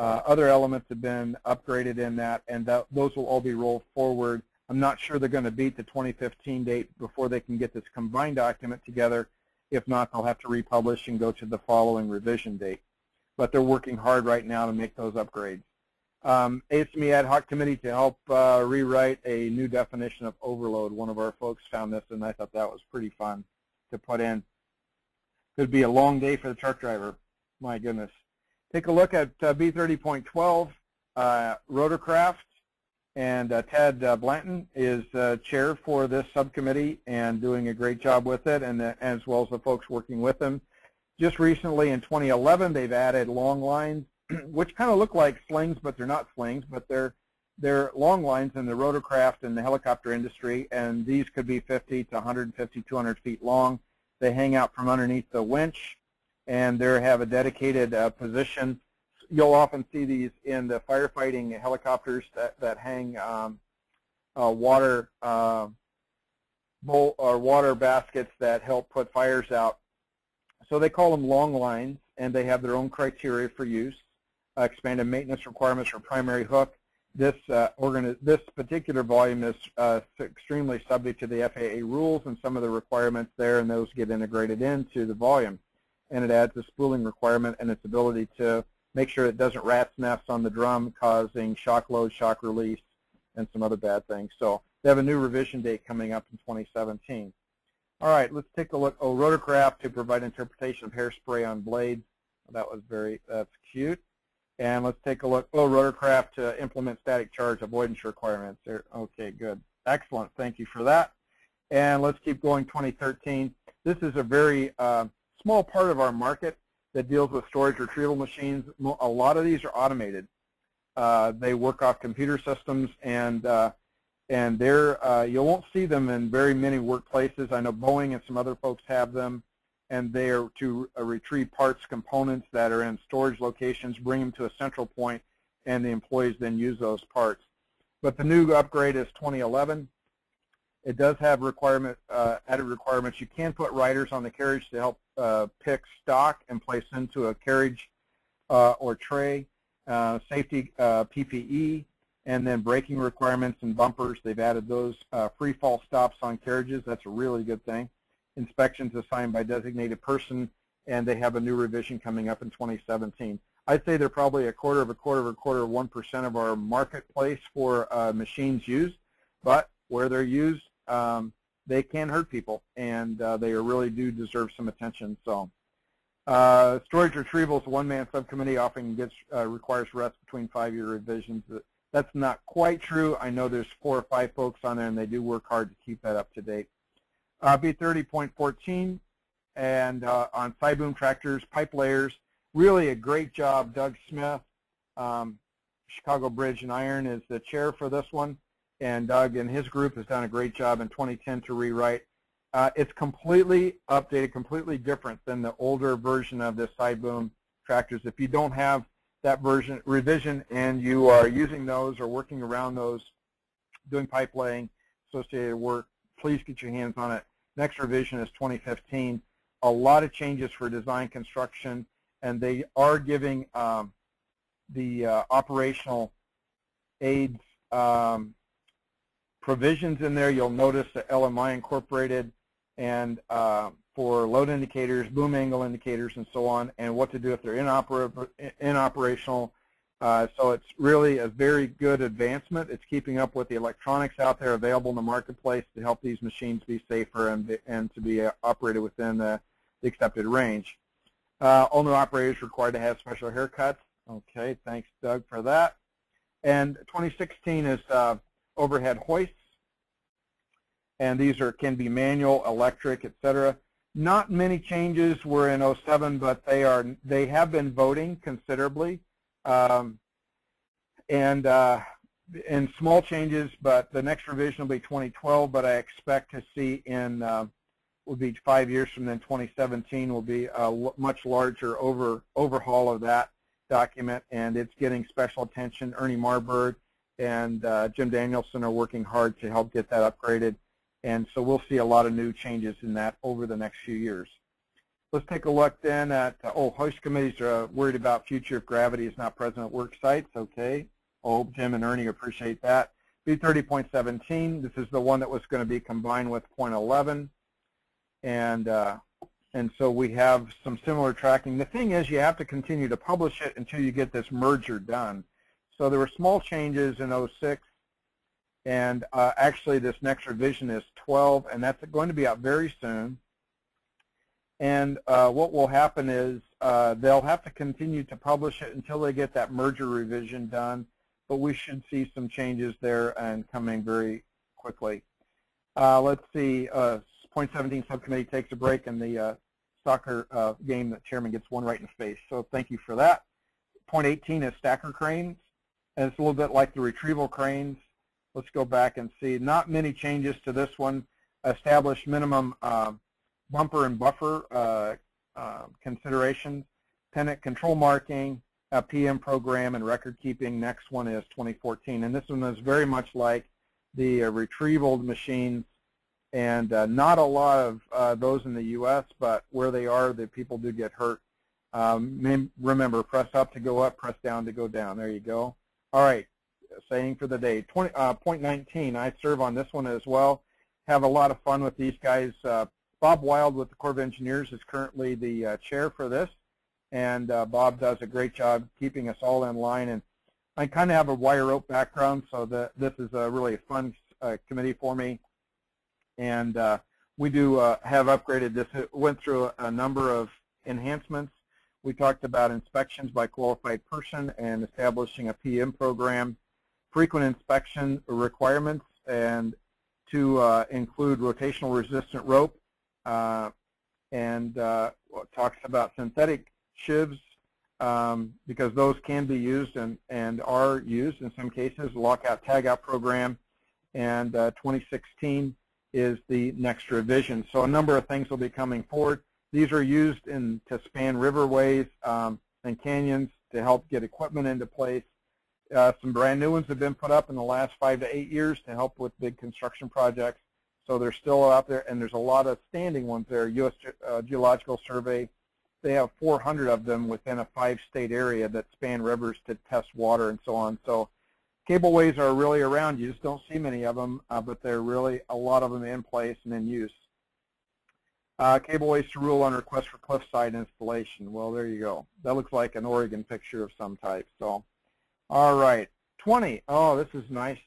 uh, other elements have been upgraded in that, and that, those will all be rolled forward. I'm not sure they're going to beat the 2015 date before they can get this combined document together. If not, they'll have to republish and go to the following revision date. But they're working hard right now to make those upgrades. Um, ASME Ad Hoc Committee to help uh, rewrite a new definition of overload. One of our folks found this, and I thought that was pretty fun to put in. Could be a long day for the truck driver. My goodness. Take a look at uh, B30.12, uh, Rotorcraft, and uh, Ted uh, Blanton is uh, chair for this subcommittee and doing a great job with it, and uh, as well as the folks working with him. Just recently in 2011, they've added long lines, [clears throat] which kind of look like slings, but they're not slings, but they're they're long lines in the rotorcraft and the helicopter industry, and these could be 50 to 150, 200 feet long. They hang out from underneath the winch, and they have a dedicated uh, position. You'll often see these in the firefighting helicopters that, that hang um, uh, water uh, bowl or water baskets that help put fires out. So they call them long lines, and they have their own criteria for use. Uh, expanded maintenance requirements for primary hook. This uh, this particular volume is uh, extremely subject to the FAA rules and some of the requirements there, and those get integrated into the volume and it adds a spooling requirement and its ability to make sure it doesn't rat's nest on the drum, causing shock load, shock release, and some other bad things. So they have a new revision date coming up in 2017. All right, let's take a look. Oh, rotorcraft to provide interpretation of hairspray on blades. That was very, that's cute. And let's take a look. Oh, rotorcraft to implement static charge avoidance requirements. Okay, good. Excellent. Thank you for that. And let's keep going 2013. This is a very uh, small part of our market that deals with storage retrieval machines. A lot of these are automated. Uh, they work off computer systems, and uh, and they're uh, you won't see them in very many workplaces. I know Boeing and some other folks have them, and they are to uh, retrieve parts, components that are in storage locations, bring them to a central point, and the employees then use those parts. But the new upgrade is 2011. It does have requirement, uh, added requirements. You can put riders on the carriage to help uh, pick stock and place into a carriage uh, or tray, uh, safety uh, PPE, and then braking requirements and bumpers. They've added those free fall stops on carriages. That's a really good thing. Inspections assigned by designated person, and they have a new revision coming up in 2017. I'd say they're probably a quarter of a quarter of a quarter of 1% of our marketplace for uh, machines used, but where they're used, um, they can hurt people, and uh, they really do deserve some attention. So, uh, storage retrieval is a one-man subcommittee. Often gets uh, requires rest between five-year revisions. That's not quite true. I know there's four or five folks on there, and they do work hard to keep that up to date. Uh, B30.14 and uh, on boom tractors, pipe layers. Really a great job. Doug Smith, um, Chicago Bridge and Iron is the chair for this one and Doug and his group has done a great job in 2010 to rewrite. Uh, it's completely updated, completely different than the older version of the side boom tractors. If you don't have that version revision and you are using those or working around those, doing pipe laying, associated work, please get your hands on it. Next revision is 2015. A lot of changes for design construction, and they are giving um, the uh, operational aids um, provisions in there. You'll notice the LMI incorporated and uh, for load indicators, boom angle indicators, and so on, and what to do if they're inoper inoperational. Uh, so it's really a very good advancement. It's keeping up with the electronics out there available in the marketplace to help these machines be safer and, and to be uh, operated within the, the accepted range. Uh, all new operators required to have special haircuts. Okay, thanks, Doug, for that. And 2016 is uh, overhead hoists. And these are can be manual, electric, etc. Not many changes were in 07, but they are they have been voting considerably. Um, and uh, in small changes, but the next revision will be 2012, but I expect to see in uh, will be five years from then, 2017 will be a much larger over overhaul of that document, and it's getting special attention. Ernie Marburg and uh, Jim Danielson are working hard to help get that upgraded, and so we'll see a lot of new changes in that over the next few years. Let's take a look then at, uh, oh, hoist committees are worried about future if gravity is not present at work sites. Okay, oh, Jim and Ernie appreciate that. B30.17, this is the one that was going to be combined with .11. And, uh, and so we have some similar tracking. The thing is you have to continue to publish it until you get this merger done. So there were small changes in 06, and uh, actually this next revision is 12, and that's going to be out very soon. And uh, what will happen is uh, they'll have to continue to publish it until they get that merger revision done but we should see some changes there and coming very quickly. Uh, let's see, uh, point 17 subcommittee takes a break and the uh, soccer uh, game that chairman gets one right in the face. So thank you for that. Point 18 is stacker cranes. And it's a little bit like the retrieval cranes. Let's go back and see. Not many changes to this one. Established minimum uh, bumper and buffer uh, considerations. tenant control marking, uh, PM program and record keeping. Next one is 2014. And this one is very much like the uh, retrieval machines and uh, not a lot of uh, those in the U.S., but where they are, the people do get hurt. Um, remember, press up to go up, press down to go down. There you go. All right, saying for the day. 20, uh, point 19, I serve on this one as well. Have a lot of fun with these guys. Bob Wild with the Corps of Engineers is currently the uh, chair for this and uh, Bob does a great job keeping us all in line. And I kind of have a wire rope background, so this is a really fun uh, committee for me. And uh, we do uh, have upgraded this. It went through a, a number of enhancements. We talked about inspections by qualified person and establishing a PM program, frequent inspection requirements, and to uh, include rotational resistant rope, and uh, talks about synthetic sheaves um, because those can be used and, and are used in some cases, lockout tagout program, and uh, 2016 is the next revision. So a number of things will be coming forward. These are used in, to span riverways um, and canyons to help get equipment into place. Uh, some brand new ones have been put up in the last five to eight years to help with big construction projects. So they're still out there, and there's a lot of standing ones there. U.S. Ge uh, Geological Survey they have 400 of them within a five-state area that span rivers to test water and so on. So cableways are really around. You just don't see many of them, uh, but there are really a lot of them in place and in use. Uh, cableways to rule on request for cliffside installation. Well, there you go. That looks like an Oregon picture of some type. So, all right. 20. Oh, this is nice.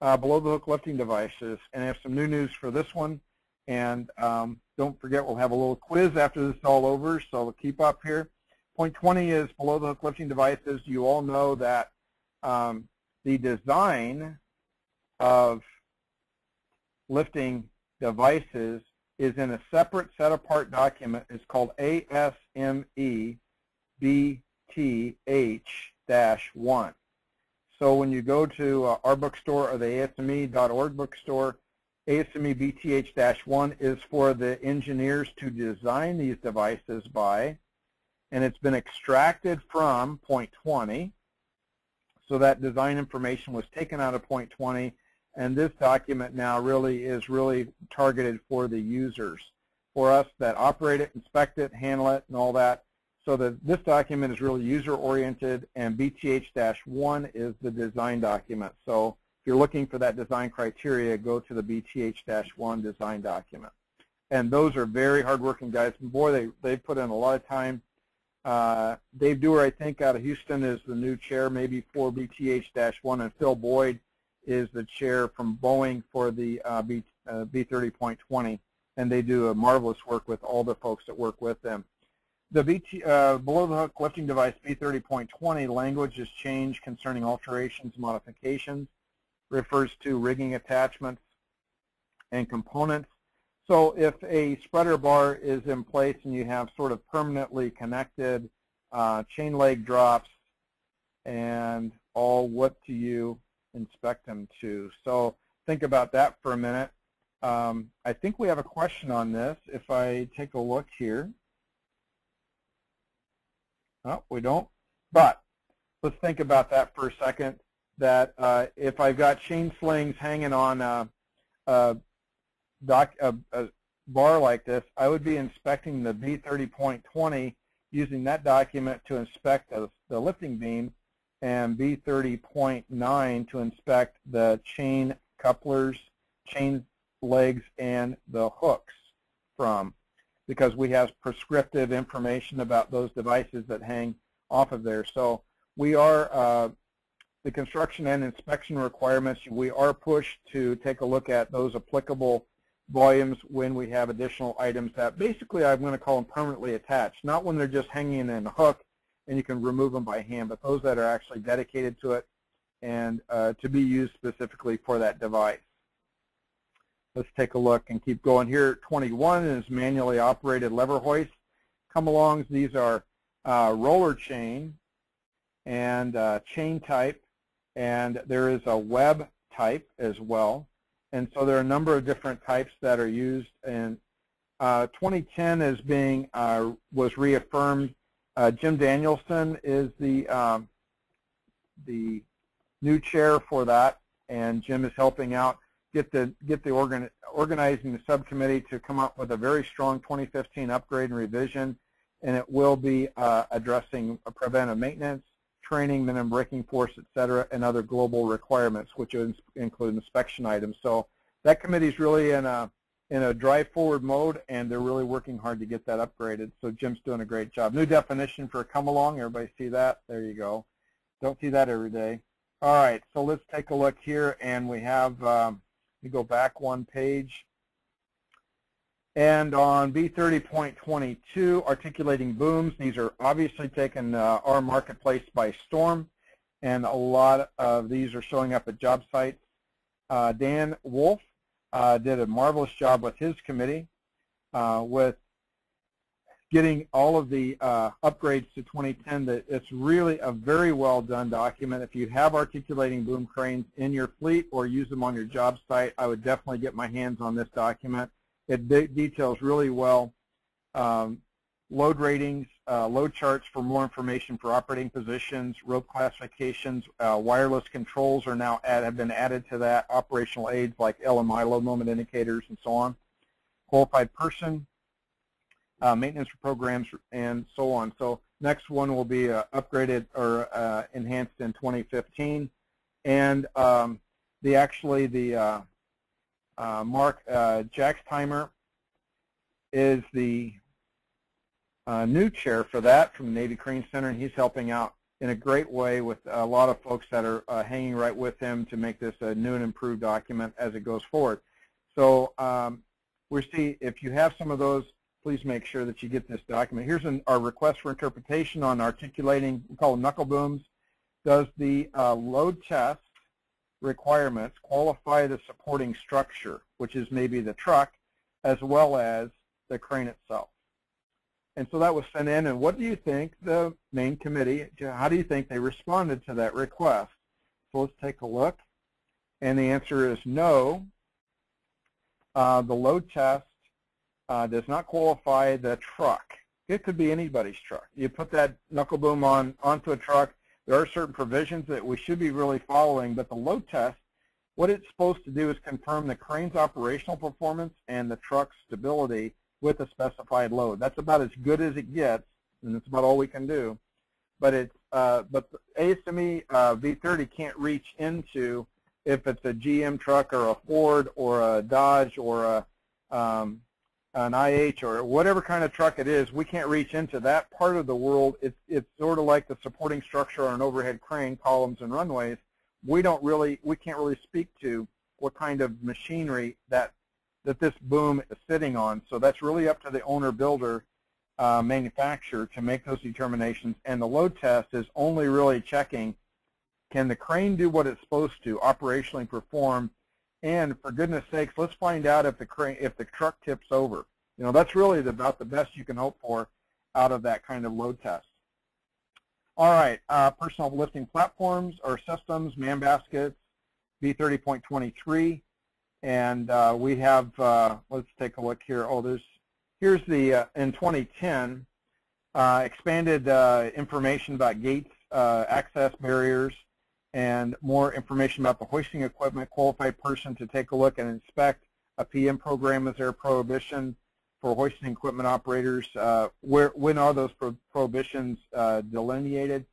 Uh, below the hook lifting devices. And I have some new news for this one. And um, don't forget, we'll have a little quiz after this is all over, so keep up here. Point 20 is below the hook lifting devices. You all know that um, the design of lifting devices is in a separate set apart document. It's called ASME BTH-1. So when you go to uh, our bookstore or the ASME.org bookstore, ASME BTH-1 is for the engineers to design these devices by, and it's been extracted from point 20. So that design information was taken out of point 20, and this document now really is really targeted for the users, for us that operate it, inspect it, handle it, and all that. So that this document is really user-oriented, and BTH-1 is the design document. So if you're looking for that design criteria, go to the BTH-1 design document. And those are very hardworking guys. Boy, they, they've put in a lot of time. Uh, Dave Duerr, I think, out of Houston is the new chair, maybe for BTH-1, and Phil Boyd is the chair from Boeing for the uh, B, uh, B30.20, and they do a marvelous work with all the folks that work with them. The uh, below the hook lifting device B30.20 language has changed concerning alterations, modifications, refers to rigging attachments and components. So if a spreader bar is in place and you have sort of permanently connected uh, chain leg drops and all, what do you inspect them to? So think about that for a minute. Um, I think we have a question on this. If I take a look here. No, we don't. But let's think about that for a second. That uh, if I've got chain slings hanging on a, a, doc, a, a bar like this, I would be inspecting the B30.20 using that document to inspect the, the lifting beam and B30.9 to inspect the chain couplers, chain legs, and the hooks from because we have prescriptive information about those devices that hang off of there. So we are, uh, the construction and inspection requirements, we are pushed to take a look at those applicable volumes when we have additional items that basically I'm going to call them permanently attached, not when they're just hanging in a hook and you can remove them by hand, but those that are actually dedicated to it and uh, to be used specifically for that device. Let's take a look and keep going here. 21 is manually operated lever hoist. Come alongs, these are uh, roller chain and uh, chain type, and there is a web type as well. And so there are a number of different types that are used. And uh, 2010 is being uh, was reaffirmed uh, Jim Danielson is the um, the new chair for that, and Jim is helping out get the get the organ, organizing the subcommittee to come up with a very strong 2015 upgrade and revision, and it will be uh, addressing preventive maintenance, training, minimum breaking force, et cetera, and other global requirements, which include inspection items. So that committee is really in a in a drive forward mode, and they're really working hard to get that upgraded. So Jim's doing a great job. New definition for come along. Everybody see that? There you go. Don't see that every day. All right, so let's take a look here, and we have, um, we go back one page. And on B30.22, articulating booms, these are obviously taking uh, our marketplace by storm, and a lot of these are showing up at job sites. Uh, Dan Wolf uh, did a marvelous job with his committee uh, with getting all of the uh, upgrades to 2010. That it's really a very well done document. If you have articulating boom cranes in your fleet or use them on your job site, I would definitely get my hands on this document. It de details really well um, load ratings, uh, load charts for more information for operating positions, rope classifications, uh, wireless controls are now add, have been added to that, operational aids like LMI, load moment indicators, and so on, qualified person, uh, maintenance programs, and so on. So next one will be uh, upgraded or uh, enhanced in 2015, and um, the actually the uh, Mark Jack's timer is the uh, new chair for that from the Navy Crane Center, and he's helping out in a great way with a lot of folks that are uh, hanging right with him to make this a new and improved document as it goes forward. So um, we see if you have some of those, please make sure that you get this document. Here's an, our request for interpretation on articulating, we call them knuckle booms. Does the uh, load test requirements qualify the supporting structure, which is maybe the truck, as well as the crane itself? And so that was sent in, and what do you think the main committee, how do you think they responded to that request? So let's take a look. And the answer is no. Uh, the load test uh, does not qualify the truck. It could be anybody's truck. You put that knuckle boom on onto a truck, there are certain provisions that we should be really following, but the load test, what it's supposed to do is confirm the crane's operational performance and the truck's stability with a specified load. That's about as good as it gets, and that's about all we can do. But it's uh, but ASME uh, B30 can't reach into if it's a GM truck or a Ford or a Dodge or a um, an IH or whatever kind of truck it is, we can't reach into that part of the world. It's it's sort of like the supporting structure on an overhead crane, columns and runways. We don't really we can't really speak to what kind of machinery that that this boom is sitting on. So that's really up to the owner builder uh, manufacturer to make those determinations, and the load test is only really checking can the crane do what it's supposed to, operationally perform, and for goodness sakes, let's find out if the crane, if the truck tips over. You know, that's really about the best you can hope for out of that kind of load test. All right, uh, personal lifting platforms or systems, man baskets, B30.23, and uh, we have, uh, let's take a look here. Oh, there's, here's the, uh, in 2010, uh, expanded uh, information about gates, access barriers, and more information about the hoisting equipment, qualified person to take a look and inspect. A PM program is there a prohibition for hoisting equipment operators? Uh, where, when are those pro prohibitions uh, delineated?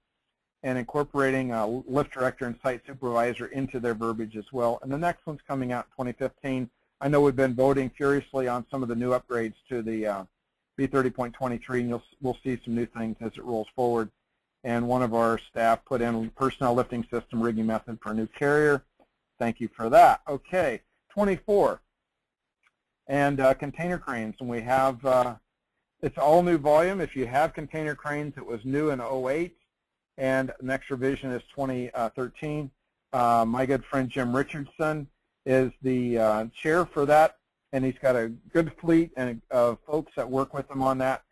And incorporating a lift director and site supervisor into their verbiage as well. And the next one's coming out in 2015. I know we've been voting furiously on some of the new upgrades to the uh, B30.23, and you'll, we'll see some new things as it rolls forward and one of our staff put in personnel lifting system rigging method for a new carrier. Thank you for that. Okay, 24. And uh, container cranes, and we have, uh, it's all new volume. If you have container cranes, it was new in 08, and next revision is 2013. Uh, my good friend Jim Richardson is the uh, chair for that, and he's got a good fleet and uh, folks that work with him on that.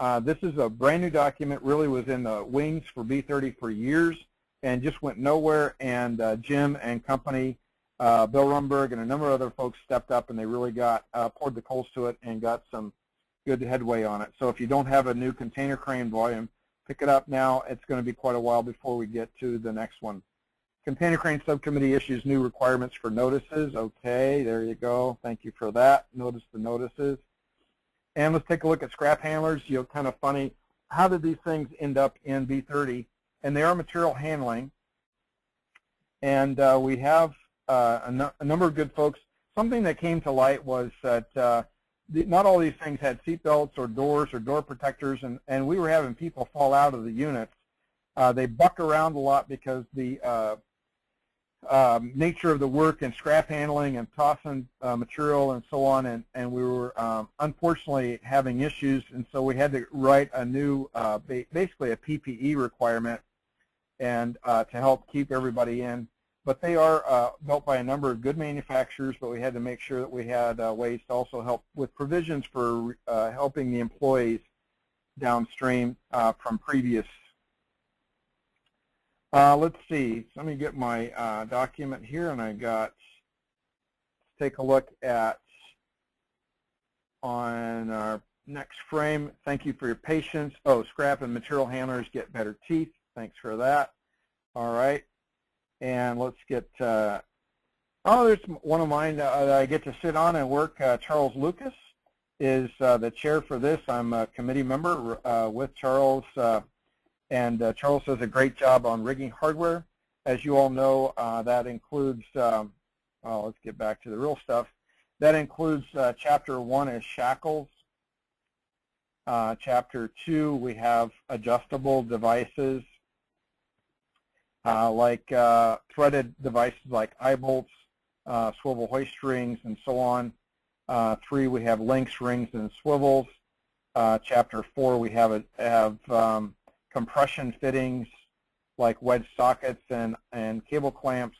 Uh, this is a brand new document, really was in the wings for B30 for years and just went nowhere. And uh, Jim and company, uh, Bill Rumberg and a number of other folks stepped up and they really got uh, poured the coals to it and got some good headway on it. So if you don't have a new container crane volume, pick it up now. It's going to be quite a while before we get to the next one. Container Crane Subcommittee issues new requirements for notices. Okay, there you go. Thank you for that. Notice the notices. And let's take a look at scrap handlers. You know, kind of funny. How did these things end up in B30? And they are material handling. And uh, we have uh, a, no a, number of good folks. Something that came to light was that uh, the, not all these things had seat belts or doors or door protectors, and, and we were having people fall out of the units. Uh, they buck around a lot because the uh, um, nature of the work and scrap handling and tossing uh, material and so on, and, and we were um, unfortunately having issues, and so we had to write a new, uh, ba basically a PPE requirement, and uh, to help keep everybody in. But they are uh, built by a number of good manufacturers, but we had to make sure that we had uh, ways to also help with provisions for uh, helping the employees downstream from previous uh, let's see. Let me get my uh, document here, and I got. Let's take a look at on our next frame. Thank you for your patience. Oh, scrap and material handlers get better teeth. Thanks for that. All right, and let's get. Uh, oh, there's one of mine uh, that I get to sit on and work. Uh, Charles Lucas is uh, the chair for this. I'm a committee member with Charles and uh, Charles does a great job on rigging hardware. As you all know, uh, that includes, um, well, let's get back to the real stuff. That includes uh, chapter one is shackles. Uh, chapter two, we have adjustable devices uh, like uh, threaded devices like eye bolts, swivel hoist rings, and so on. three, we have links, rings, and swivels. chapter four, we have, a, have um, compression fittings like wedge sockets and, and cable clamps.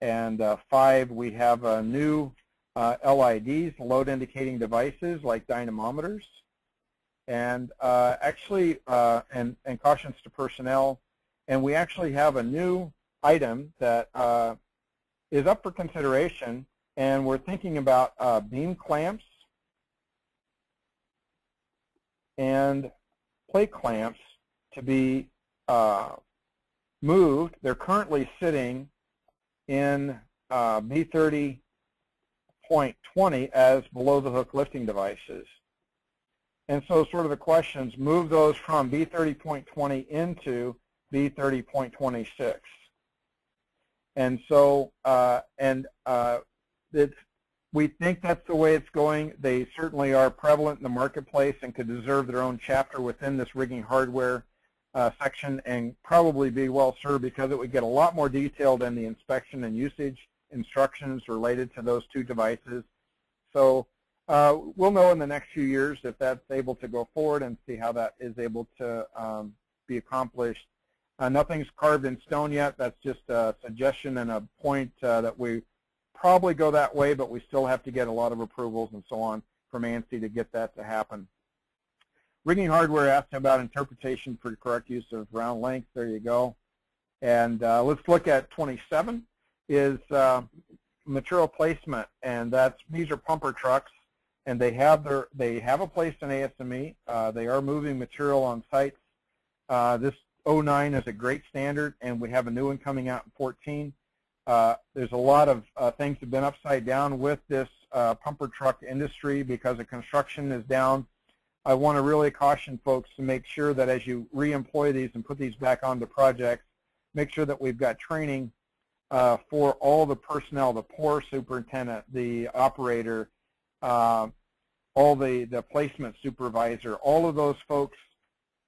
And uh, five, we have uh, new uh, LIDs, load indicating devices like dynamometers. And uh, actually, uh, and, and cautions to personnel. And we actually have a new item that uh, is up for consideration. And we're thinking about beam clamps and plate clamps to be uh, moved. They're currently sitting in uh, B30.20 as below the hook lifting devices. And so sort of the questions, move those from B30.20 into B30.26. And so, uh, and uh, we think that's the way it's going. They certainly are prevalent in the marketplace and could deserve their own chapter within this rigging hardware uh, section and probably be well served because it would get a lot more detail than the inspection and usage instructions related to those two devices. So uh, we'll know in the next few years if that's able to go forward and see how that is able to um, be accomplished. Uh, nothing's carved in stone yet. That's just a suggestion and a point uh, that we probably go that way, but we still have to get a lot of approvals and so on from ANSI to get that to happen. Rigging hardware asked about interpretation for correct use of round length. There you go. And uh, let's look at 27 is uh, material placement, and that's these are pumper trucks, and they have their they have a place in ASME. Uh, they are moving material on sites. Uh, this 09 is a great standard, and we have a new one coming out in 14. Uh, there's a lot of uh, things have been upside down with this pumper truck industry because the construction is down. I want to really caution folks to make sure that as you reemploy these and put these back onto projects, make sure that we've got training uh, for all the personnel, the pour superintendent, the operator, uh, all the, the placement supervisor, all of those folks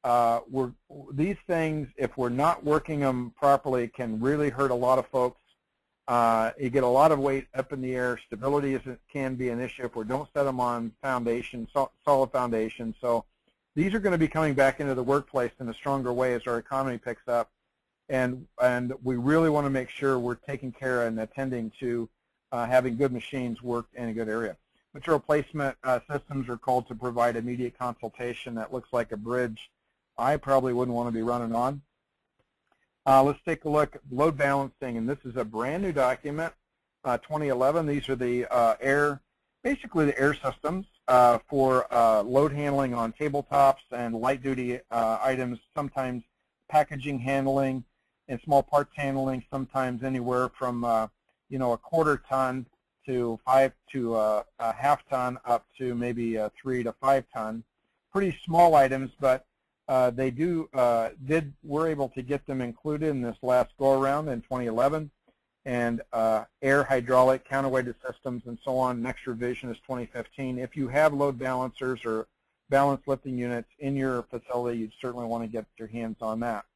uh, we're, these things, if we're not working them properly, can really hurt a lot of folks. Uh, you get a lot of weight up in the air. Stability is, can be an issue if we don't set them on foundation, solid foundation. So these are going to be coming back into the workplace in a stronger way as our economy picks up. And, and we really want to make sure we're taking care and attending to uh, having good machines work in a good area. Material placement uh, systems are called to provide immediate consultation that looks like a bridge I probably wouldn't want to be running on. Uh, let's take a look at load balancing, and this is a brand new document, uh, 2011. These are the uh, air, basically the air systems uh, for uh, load handling on tabletops and light duty uh, items, sometimes packaging handling and small parts handling, sometimes anywhere from you know a quarter ton to five to a half ton up to maybe a three to five ton. Pretty small items, but uh, they do uh, did were able to get them included in this last go around in 2011, and uh, air hydraulic counterweighted systems and so on. Next revision is 2015. If you have load balancers or balance lifting units in your facility, you certainly want to get your hands on that.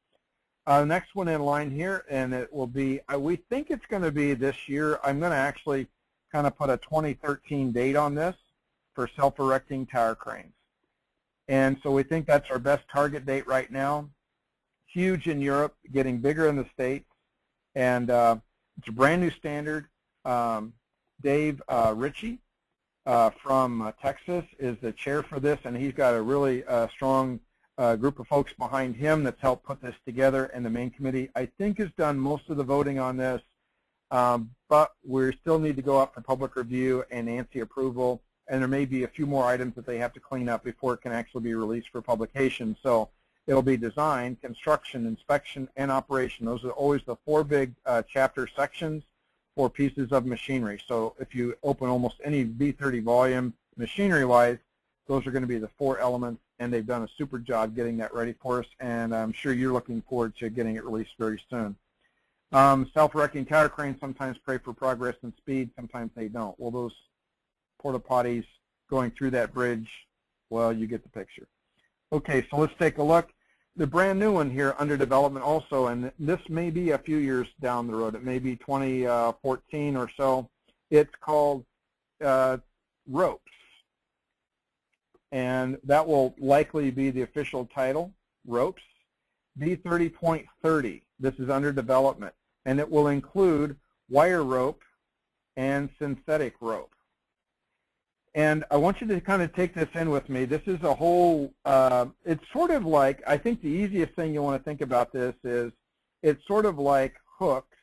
Uh, next one in line here, and it will be, uh, we think it's going to be this year. I'm going to actually kind of put a 2013 date on this for self-erecting tower cranes. And so we think that's our best target date right now. Huge in Europe, getting bigger in the States. And uh, it's a brand new standard. Um, Dave uh, Ritchie uh, from uh, Texas is the chair for this, and he's got a really uh, strong uh, group of folks behind him that's helped put this together, and the main committee, I think, has done most of the voting on this, um, but we still need to go up for public review and ANSI approval and there may be a few more items that they have to clean up before it can actually be released for publication. So it'll be design, construction, inspection, and operation. Those are always the four big uh, chapter sections for pieces of machinery. So if you open almost any B30 volume machinery-wise, those are going to be the four elements, and they've done a super job getting that ready for us, and I'm sure you're looking forward to getting it released very soon. Um, Self-erecting tower cranes sometimes pray for progress and speed, sometimes they don't. Well, those porta potties going through that bridge, well, you get the picture. Okay, so let's take a look. The brand new one here under development also, and this may be a few years down the road. It may be 2014 or so. It's called uh, ropes. And that will likely be the official title, ropes. B30.30, this is under development. And it will include wire rope and synthetic rope. And I want you to kind of take this in with me. This is a whole, uh, it's sort of like, I think the easiest thing you want to think about this is it's sort of like hooks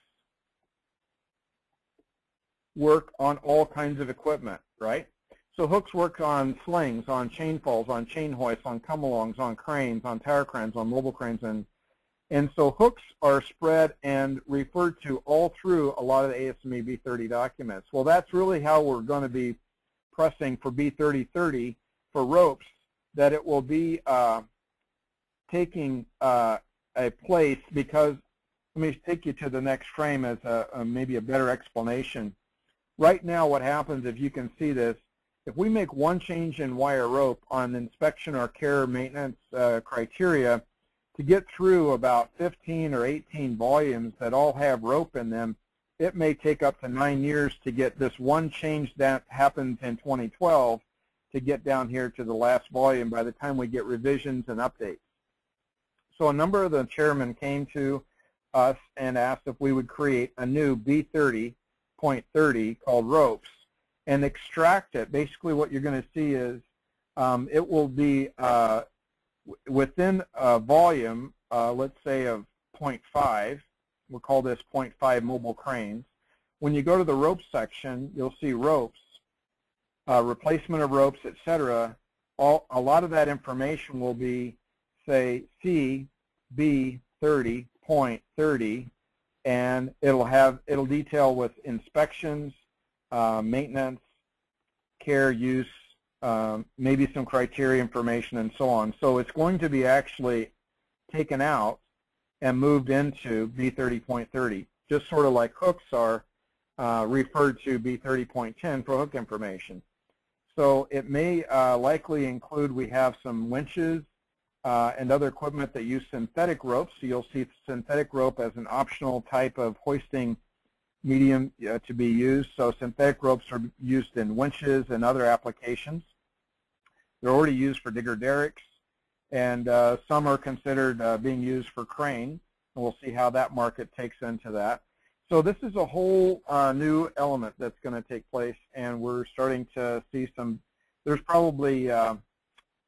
work on all kinds of equipment, right? So hooks work on slings, on chain falls, on chain hoists, on come-alongs, on cranes, on tower cranes, on mobile cranes, and and so hooks are spread and referred to all through a lot of the ASME B30 documents. Well, that's really how we're going to be pressing for B3030 for ropes that it will be uh, taking uh, a place because, let me take you to the next frame as a, a, maybe a better explanation. Right now what happens, if you can see this, if we make one change in wire rope on inspection or care maintenance uh, criteria, to get through about 15 or 18 volumes that all have rope in them, it may take up to nine years to get this one change that happens in 2012 to get down here to the last volume by the time we get revisions and updates. So a number of the chairmen came to us and asked if we would create a new B30.30 called ropes and extract it. Basically what you're going to see is um, it will be uh, within a volume, uh, let's say of 0.5, we'll call this 0.5 mobile cranes. When you go to the ropes section, you'll see ropes, uh, replacement of ropes, etc. All, a lot of that information will be, say, CB30.30, and it'll have it'll detail with inspections, uh, maintenance, care, use, um, maybe some criteria information, and so on. So it's going to be actually taken out and moved into B30.30, just sort of like hooks are uh, referred to B30.10 for hook information. So it may uh, likely include we have some winches uh, and other equipment that use synthetic ropes. So you'll see synthetic rope as an optional type of hoisting medium uh, to be used. So synthetic ropes are used in winches and other applications. They're already used for digger derricks, and uh, some are considered uh, being used for crane. And we'll see how that market takes into that. So this is a whole uh, new element that's going to take place, and we're starting to see some. There's probably uh,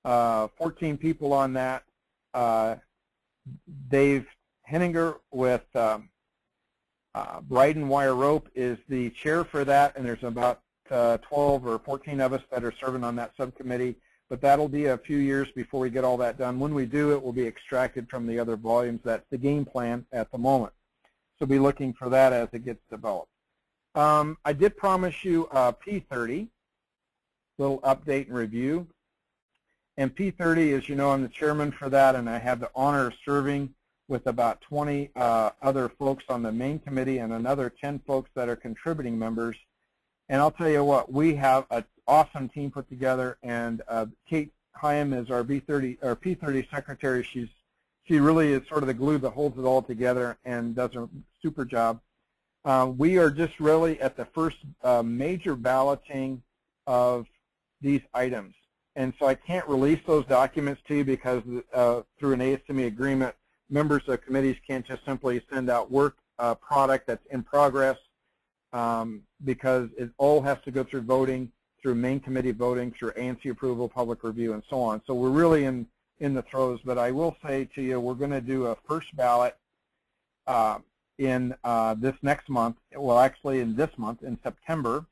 uh, 14 people on that. Uh, Dave Henninger with um, Bridon Wire Rope is the chair for that, and there's about uh, 12 or 14 of us that are serving on that subcommittee but that'll be a few years before we get all that done. When we do, it will be extracted from the other volumes. That's the game plan at the moment. So be looking for that as it gets developed. Um, I did promise you uh, P30, little update and review. And P30, as you know, I'm the chairman for that, and I have the honor of serving with about 20 uh, other folks on the main committee and another 10 folks that are contributing members. And I'll tell you what, we have a awesome team put together, and uh, Kate Hyam is our B30 or P30 secretary. She's she really is sort of the glue that holds it all together and does a super job. Uh, we are just really at the first uh, major balloting of these items. And so I can't release those documents to you because uh, through an ASME agreement, members of committees can't just simply send out work uh, product that's in progress um, because it all has to go through voting through main committee voting, through ANSI approval, public review, and so on. So we're really in, in the throes, but I will say to you, we're going to do a first ballot uh, in uh, this next month, well actually in this month, in September,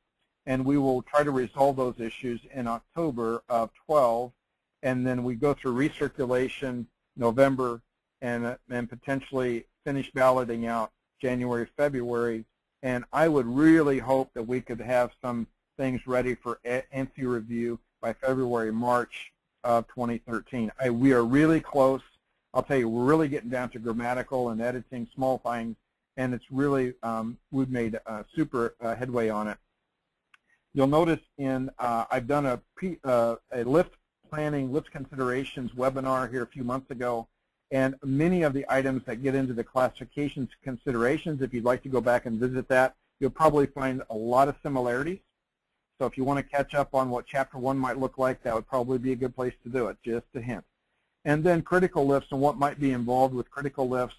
and we will try to resolve those issues in October of 12, and then we go through recirculation November and, and potentially finish balloting out January, February, and I would really hope that we could have some things ready for ANSI review by February, March of 2013. I, we are really close. I'll tell you, we're really getting down to grammatical and editing small things, and it's really, um, we've made super uh, headway on it. You'll notice in, uh, I've done a, uh, a lift planning, lift considerations webinar here a few months ago, and many of the items that get into the classifications considerations, if you'd like to go back and visit that, you'll probably find a lot of similarities. So if you want to catch up on what Chapter 1 might look like, that would probably be a good place to do it, just a hint. And then critical lifts and what might be involved with critical lifts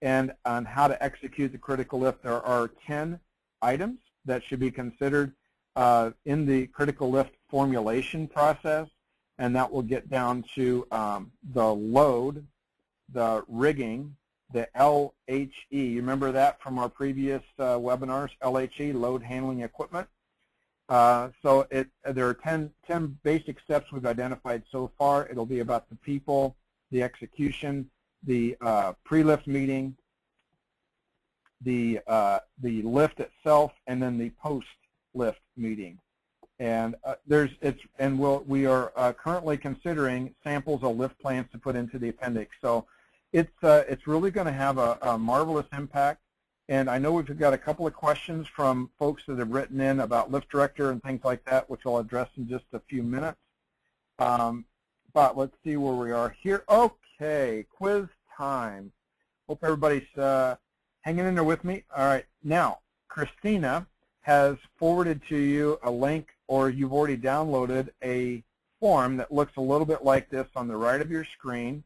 and on how to execute the critical lift. There are 10 items that should be considered uh, in the critical lift formulation process, and that will get down to um, the load, the rigging, the LHE. You remember that from our previous uh, webinars, LHE, load handling equipment. Uh, so it, there are 10, 10 basic steps we've identified so far. It'll be about the people, the execution, the uh, pre-lift meeting, the, uh, the lift itself, and then the post-lift meeting. And uh, there's it's and we'll, we are uh, currently considering samples of lift plans to put into the appendix. So it's uh, it's really going to have a, a marvelous impact. And I know we've got a couple of questions from folks that have written in about Lift Director and things like that, which I'll address in just a few minutes. Um, but let's see where we are here. Okay, quiz time. Hope everybody's uh, hanging in there with me. All right, now, Christina has forwarded to you a link or you've already downloaded a form that looks a little bit like this on the right of your screen.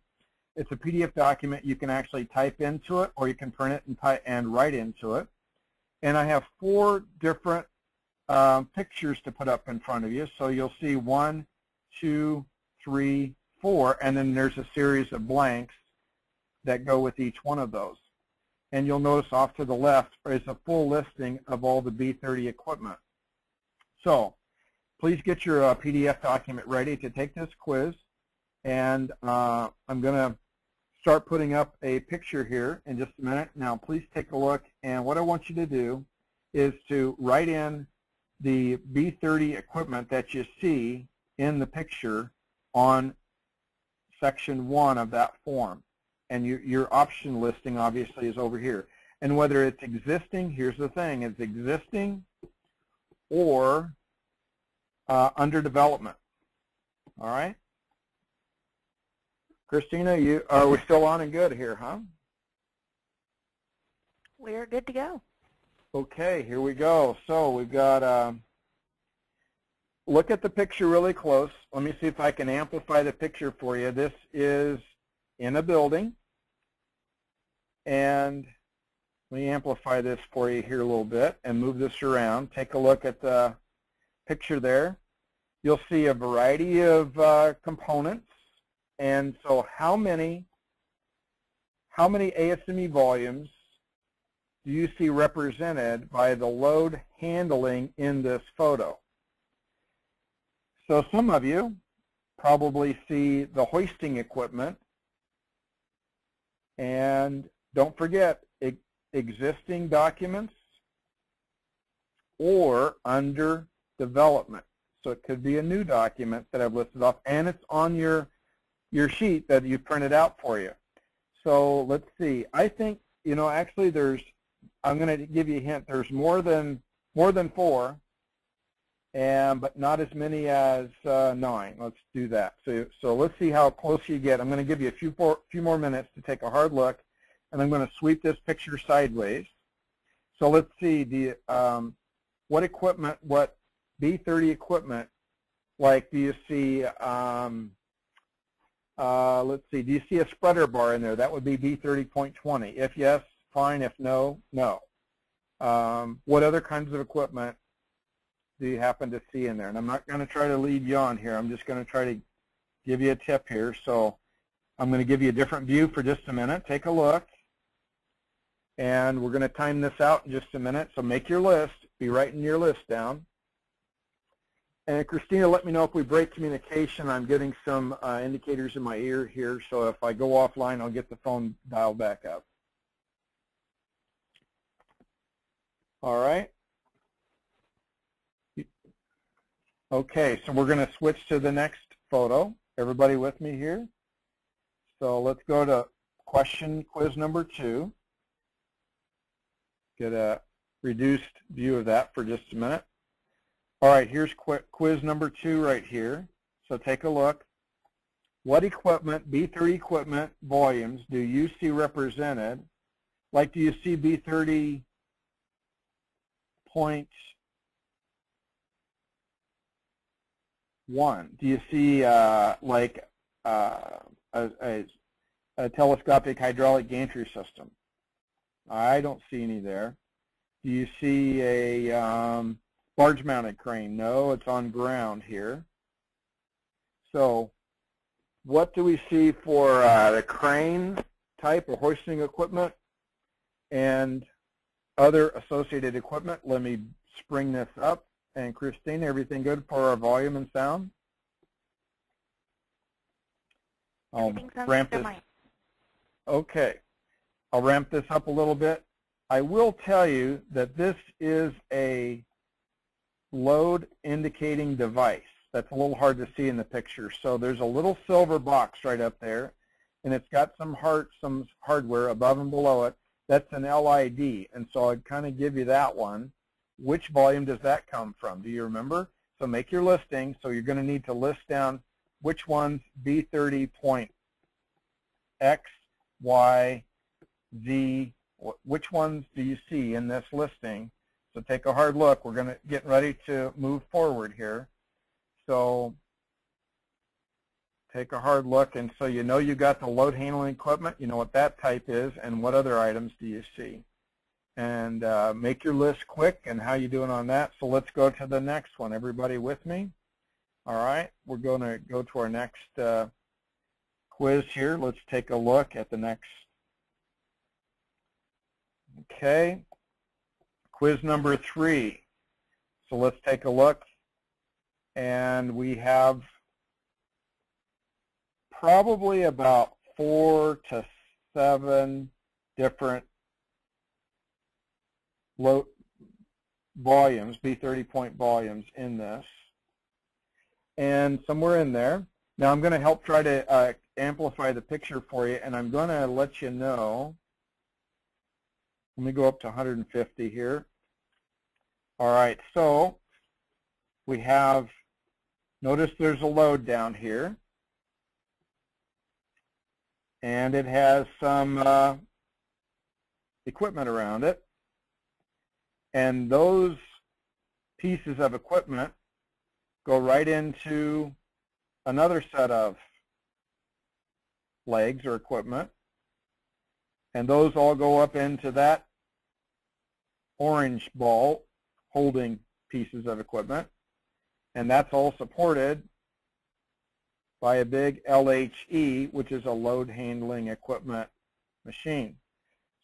It's a PDF document. You can actually type into it or you can print it and, type, and write into it. And I have four different um, pictures to put up in front of you. So you'll see one, two, three, four, and then there's a series of blanks that go with each one of those. And you'll notice off to the left is a full listing of all the B30 equipment. So please get your uh, PDF document ready to take this quiz. And uh, I'm going to start putting up a picture here in just a minute. Now please take a look. And what I want you to do is to write in the B30 equipment that you see in the picture on section one of that form. And your, your option listing obviously is over here. And whether it's existing, here's the thing, it's existing or uh, under development. All right? Christina, you are we still on and good here, huh? We're good to go. Okay, here we go. So we've got, um, look at the picture really close. Let me see if I can amplify the picture for you. This is in a building. And let me amplify this for you here a little bit and move this around. Take a look at the picture there. You'll see a variety of uh, components. And so how many, how many ASME volumes do you see represented by the load handling in this photo? So some of you probably see the hoisting equipment. And don't forget, existing documents or under development. So it could be a new document that I've listed off, and it's on your, your sheet that you printed out for you. So let's see. I think, you know, actually there's, I'm going to give you a hint, there's more than, more than four, and but not as many as uh, nine. Let's do that. So, so let's see how close you get. I'm going to give you a few more, few more minutes to take a hard look, and I'm going to sweep this picture sideways. So let's see the um, what equipment, what B30 equipment, like do you see, um, uh, let's see, do you see a spreader bar in there? That would be B30.20. If yes, fine. If no, no. Um, what other kinds of equipment do you happen to see in there? And I'm not going to try to lead you on here. I'm just going to try to give you a tip here. So I'm going to give you a different view for just a minute. Take a look. And we're going to time this out in just a minute. So make your list. Be writing your list down. And Christina, let me know if we break communication. I'm getting some uh, indicators in my ear here, so if I go offline, I'll get the phone dialed back up. All right. Okay, so we're going to switch to the next photo. Everybody with me here? So let's go to question quiz number two. Get a reduced view of that for just a minute. All right, here's quiz number two right here. So take a look. What equipment, B30 equipment volumes do you see represented? Like do you see B30 point one? Do you see uh, like uh, a, a, a telescopic hydraulic gantry system? I don't see any there. Do you see a um, barge mounted crane? No, it's on ground here. So what do we see for uh, the crane type of hoisting equipment and other associated equipment? Let me spring this up. And Christine, everything good for our volume and sound? I'll ramp this. Okay. I'll ramp this up a little bit. I will tell you that this is a load indicating device. That's a little hard to see in the picture. So there's a little silver box right up there, and it's got some heart, some hardware above and below it. That's an LID, and so I'd kind of give you that one. Which volume does that come from? Do you remember? So make your listing. So you're going to need to list down which one's B30 point X, Y, Z, which ones do you see in this listing? So take a hard look. We're going to get ready to move forward here. So take a hard look. And so you know you got the load handling equipment. You know what that type is and what other items do you see. And uh, make your list quick and how you doing on that. So let's go to the next one. Everybody with me? All right. We're going to go to our next uh, quiz here. Let's take a look at the next. Okay. Quiz number three. So let's take a look. And we have probably about four to seven different low volumes, B30 point volumes in this. And somewhere in there, now I'm going to help try to uh, amplify the picture for you, and I'm going to let you know. Let me go up to 150 here. All right, so we have, notice there's a load down here and it has some uh, equipment around it. And those pieces of equipment go right into another set of legs or equipment. And those all go up into that orange ball holding pieces of equipment. And that's all supported by a big LHE, which is a load handling equipment machine.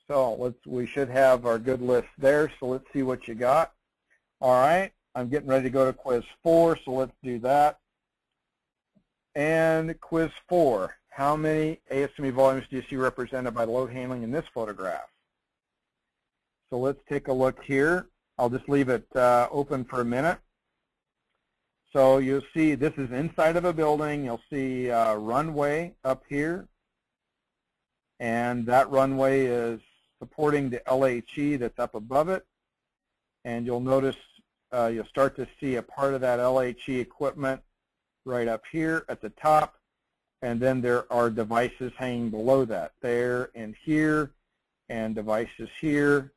So let's, we should have our good list there, so let's see what you got. All right, I'm getting ready to go to quiz four, so let's do that. And quiz four, how many ASME volumes do you see represented by load handling in this photograph? So let's take a look here. I'll just leave it uh, open for a minute. So you'll see this is inside of a building. You'll see a runway up here. And that runway is supporting the LHE that's up above it. And you'll notice uh, you'll start to see a part of that LHE equipment right up here at the top. And then there are devices hanging below that, there and here, and devices here,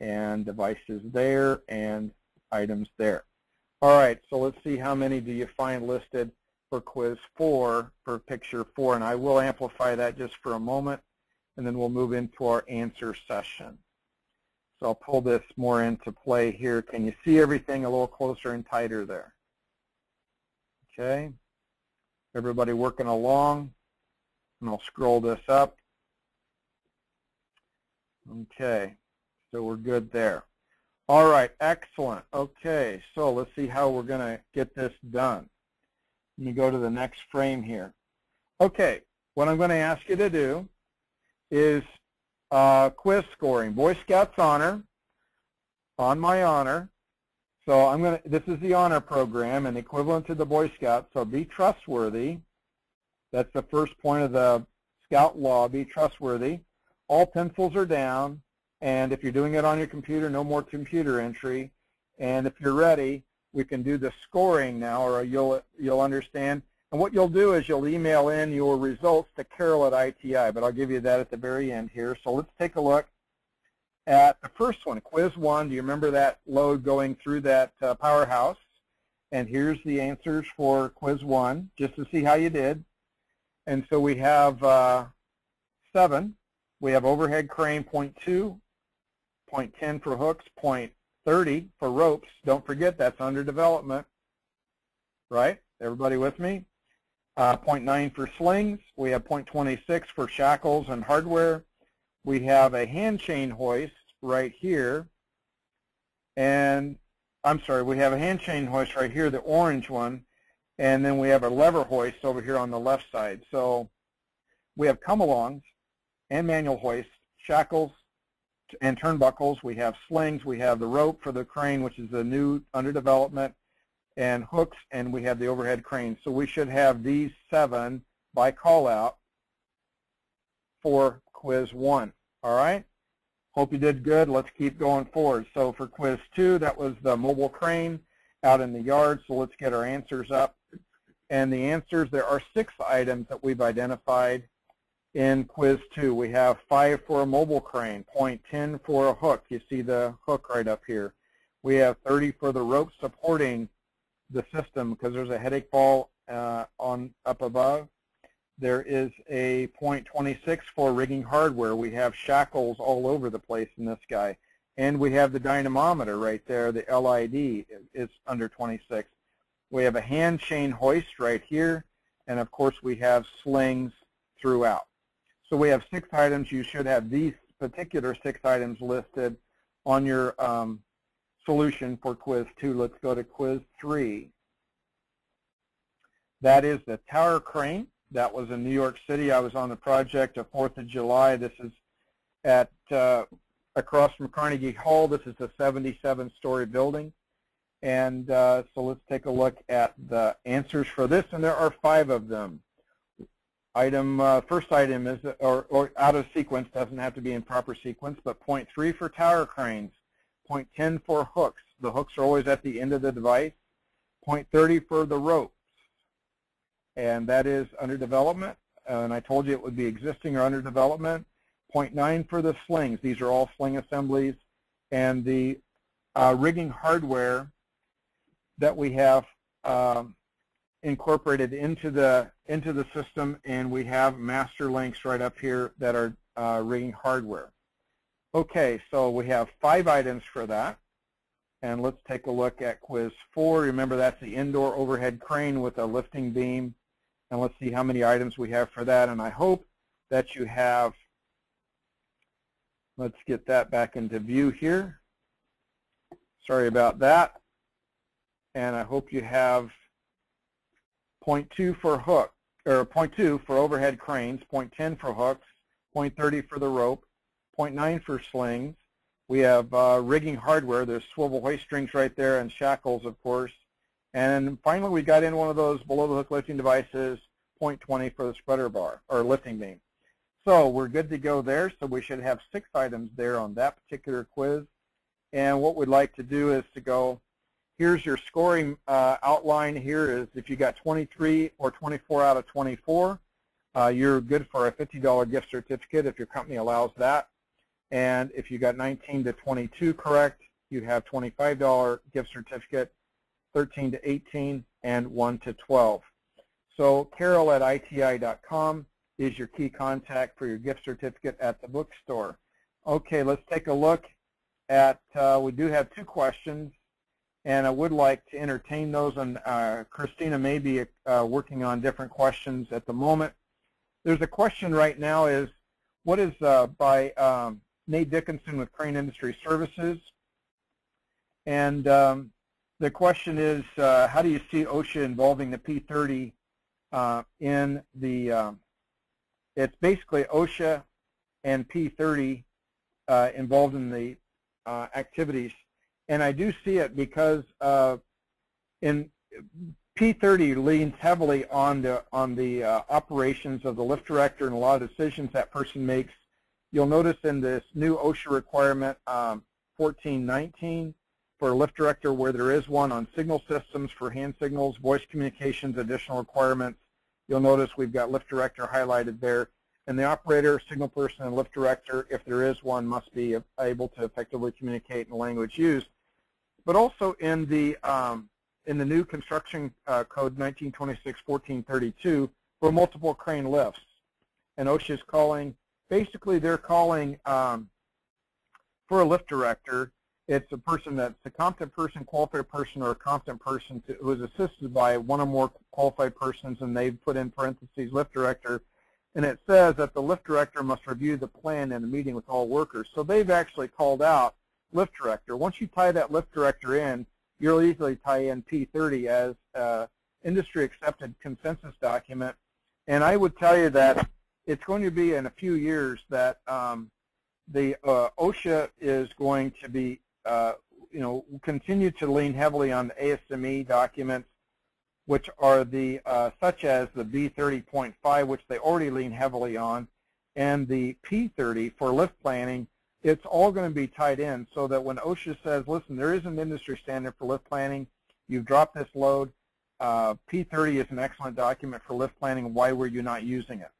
and devices there, and items there. All right, so let's see how many do you find listed for quiz four, for picture four, and I will amplify that just for a moment, and then we'll move into our answer session. So I'll pull this more into play here. Can you see everything a little closer and tighter there? Okay, everybody working along, and I'll scroll this up. Okay, so we're good there. All right, excellent. Okay, so let's see how we're going to get this done. Let me go to the next frame here. Okay, what I'm going to ask you to do is uh, quiz scoring, Boy Scouts Honor, on my honor. So I'm going to, this is the honor program and equivalent to the Boy Scouts, so be trustworthy. That's the first point of the Scout law, be trustworthy. All pencils are down. And if you're doing it on your computer, no more computer entry. And if you're ready, we can do the scoring now, or you'll you'll understand. And what you'll do is you'll email in your results to Carol at ITI, but I'll give you that at the very end here. So let's take a look at the first one, quiz one. Do you remember that load going through that uh, powerhouse? And here's the answers for quiz one, just to see how you did. And so we have uh, seven. We have overhead crane point two, Point 10 for hooks, point 30 for ropes. Don't forget that's under development, right? Everybody with me? Uh, point 9 for slings. We have point 26 for shackles and hardware. We have a hand chain hoist right here. And I'm sorry, we have a hand chain hoist right here, the orange one. And then we have a lever hoist over here on the left side. So we have come-alongs and manual hoists, shackles, and turnbuckles. We have slings. We have the rope for the crane, which is the new under development, and hooks, and we have the overhead crane. So we should have these seven by call out for quiz one. All right? Hope you did good. Let's keep going forward. So for quiz two, that was the mobile crane out in the yard. So let's get our answers up. And the answers, there are six items that we've identified in quiz two. We have five for a mobile crane, 10 for a hook. You see the hook right up here. We have 30 for the rope supporting the system because there's a headache ball uh, on up above. There is a 0.26 for rigging hardware. We have shackles all over the place in this guy. And we have the dynamometer right there, the LID is under 26. We have a hand chain hoist right here, and of course we have slings throughout. So we have six items. You should have these particular six items listed on your um, solution for quiz two. Let's go to quiz three. That is the tower crane. That was in New York City. I was on the project of 4th of July. This is at uh, across from Carnegie Hall. This is a 77-story building. And uh, so let's take a look at the answers for this, and there are five of them. Item uh, first item is, or, or out of sequence, doesn't have to be in proper sequence, but point three for tower cranes, point 10 for hooks. The hooks are always at the end of the device. Point 30 for the ropes, and that is under development. And I told you it would be existing or under development. 0.9 for the slings. These are all sling assemblies. And the uh, rigging hardware that we have um, incorporated into the into the system, and we have master links right up here that are uh, rigging hardware. Okay, so we have five items for that. And let's take a look at quiz four. Remember, that's the indoor overhead crane with a lifting beam. And let's see how many items we have for that. And I hope that you have Let's get that back into view here. Sorry about that. And I hope you have point 0.2 for hook, or point 0.2 for overhead cranes, point 0.10 for hooks, point 0.30 for the rope, point 0.9 for slings. We have uh, rigging hardware. There's swivel hoist rings right there and shackles, of course. And finally, we got in one of those below the hook lifting devices, point 0.20 for the spreader bar, or lifting beam. So we're good to go there. So we should have six items there on that particular quiz. And what we'd like to do is to go, here's your scoring uh, outline here is if you got 23 or 24 out of 24, uh, you're good for a $50 gift certificate if your company allows that. And if you got 19 to 22 correct, you have $25 gift certificate, 13 to 18, and 1 to 12. So carol at iti.com is your key contact for your gift certificate at the bookstore. Okay, let's take a look at, uh, we do have two questions, and I would like to entertain those, and uh, Christina may be uh, working on different questions at the moment. There's a question right now is, what is uh, by um, Nate Dickinson with Crane Industry Services, and um, the question is, uh, how do you see OSHA involving the P30 uh, in the um, it's basically OSHA and P30 uh, involved in the uh, activities. And I do see it because uh, in P30 leans heavily on the on the uh, operations of the lift director and a lot of decisions that person makes. You'll notice in this new OSHA requirement um, 1419 for a lift director where there is one on signal systems for hand signals, voice communications, additional requirements, You'll notice we've got lift director highlighted there. And the operator, signal person, and lift director, if there is one, must be able to effectively communicate in the language used. But also in the um, in the new construction uh, code 1926-1432 for multiple crane lifts. And OSHA is calling, basically they're calling um, for a lift director it's a person that's a competent person, qualified person, or a competent person to, who is assisted by one or more qualified persons, and they've put in parentheses lift director, and it says that the lift director must review the plan in a meeting with all workers. So they've actually called out lift director. Once you tie that lift director in, you'll easily tie in P30 as uh, industry accepted consensus document. And I would tell you that it's going to be in a few years that um, the uh, OSHA is going to be uh, you know, continue to lean heavily on the ASME documents, which are the uh, such as the B30.5, which they already lean heavily on, and the P30 for lift planning. It's all going to be tied in so that when OSHA says, listen, there is an industry standard for lift planning, you've dropped this load, uh, P30 is an excellent document for lift planning. Why were you not using it?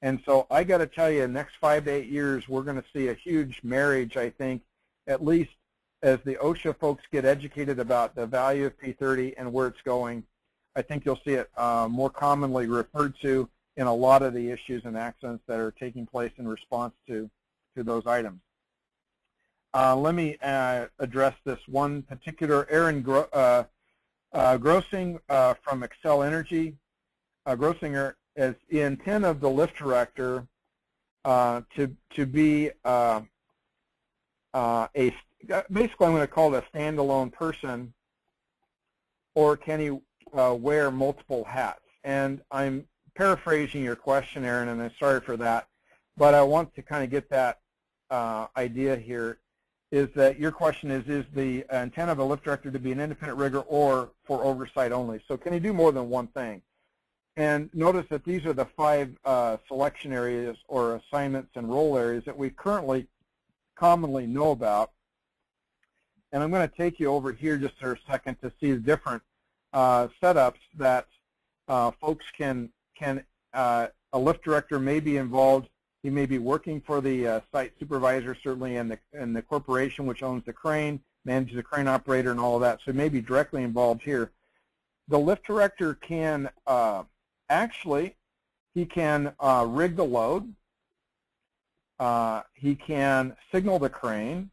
And so I got to tell you, next five to eight years, we're going to see a huge marriage, I think, at least as the OSHA folks get educated about the value of P30 and where it's going. I think you'll see it uh, more commonly referred to in a lot of the issues and accidents that are taking place in response to, to those items. Uh, let me uh, address this one particular. Aaron Gro uh, uh, Grossing uh, from Xcel Energy. Grossinger is the intent of the lift director to to be a basically I'm going to call it a standalone person, or can he wear multiple hats? And I'm paraphrasing your question, Aaron, and I'm sorry for that, but I want to kind of get that uh, idea here is that your question is, is the intent of a lift director to be an independent rigger or for oversight only? So can he do more than one thing? And notice that these are the five uh, selection areas or assignments and role areas that we currently commonly know about. And I'm going to take you over here just for a second to see the different uh, setups that uh, folks can, can uh, a lift director may be involved. He may be working for the uh, site supervisor, certainly in the, in the corporation which owns the crane, manages the crane operator and all of that, so he may be directly involved here. The lift director can uh, actually, he can uh, rig the load, he can signal the crane,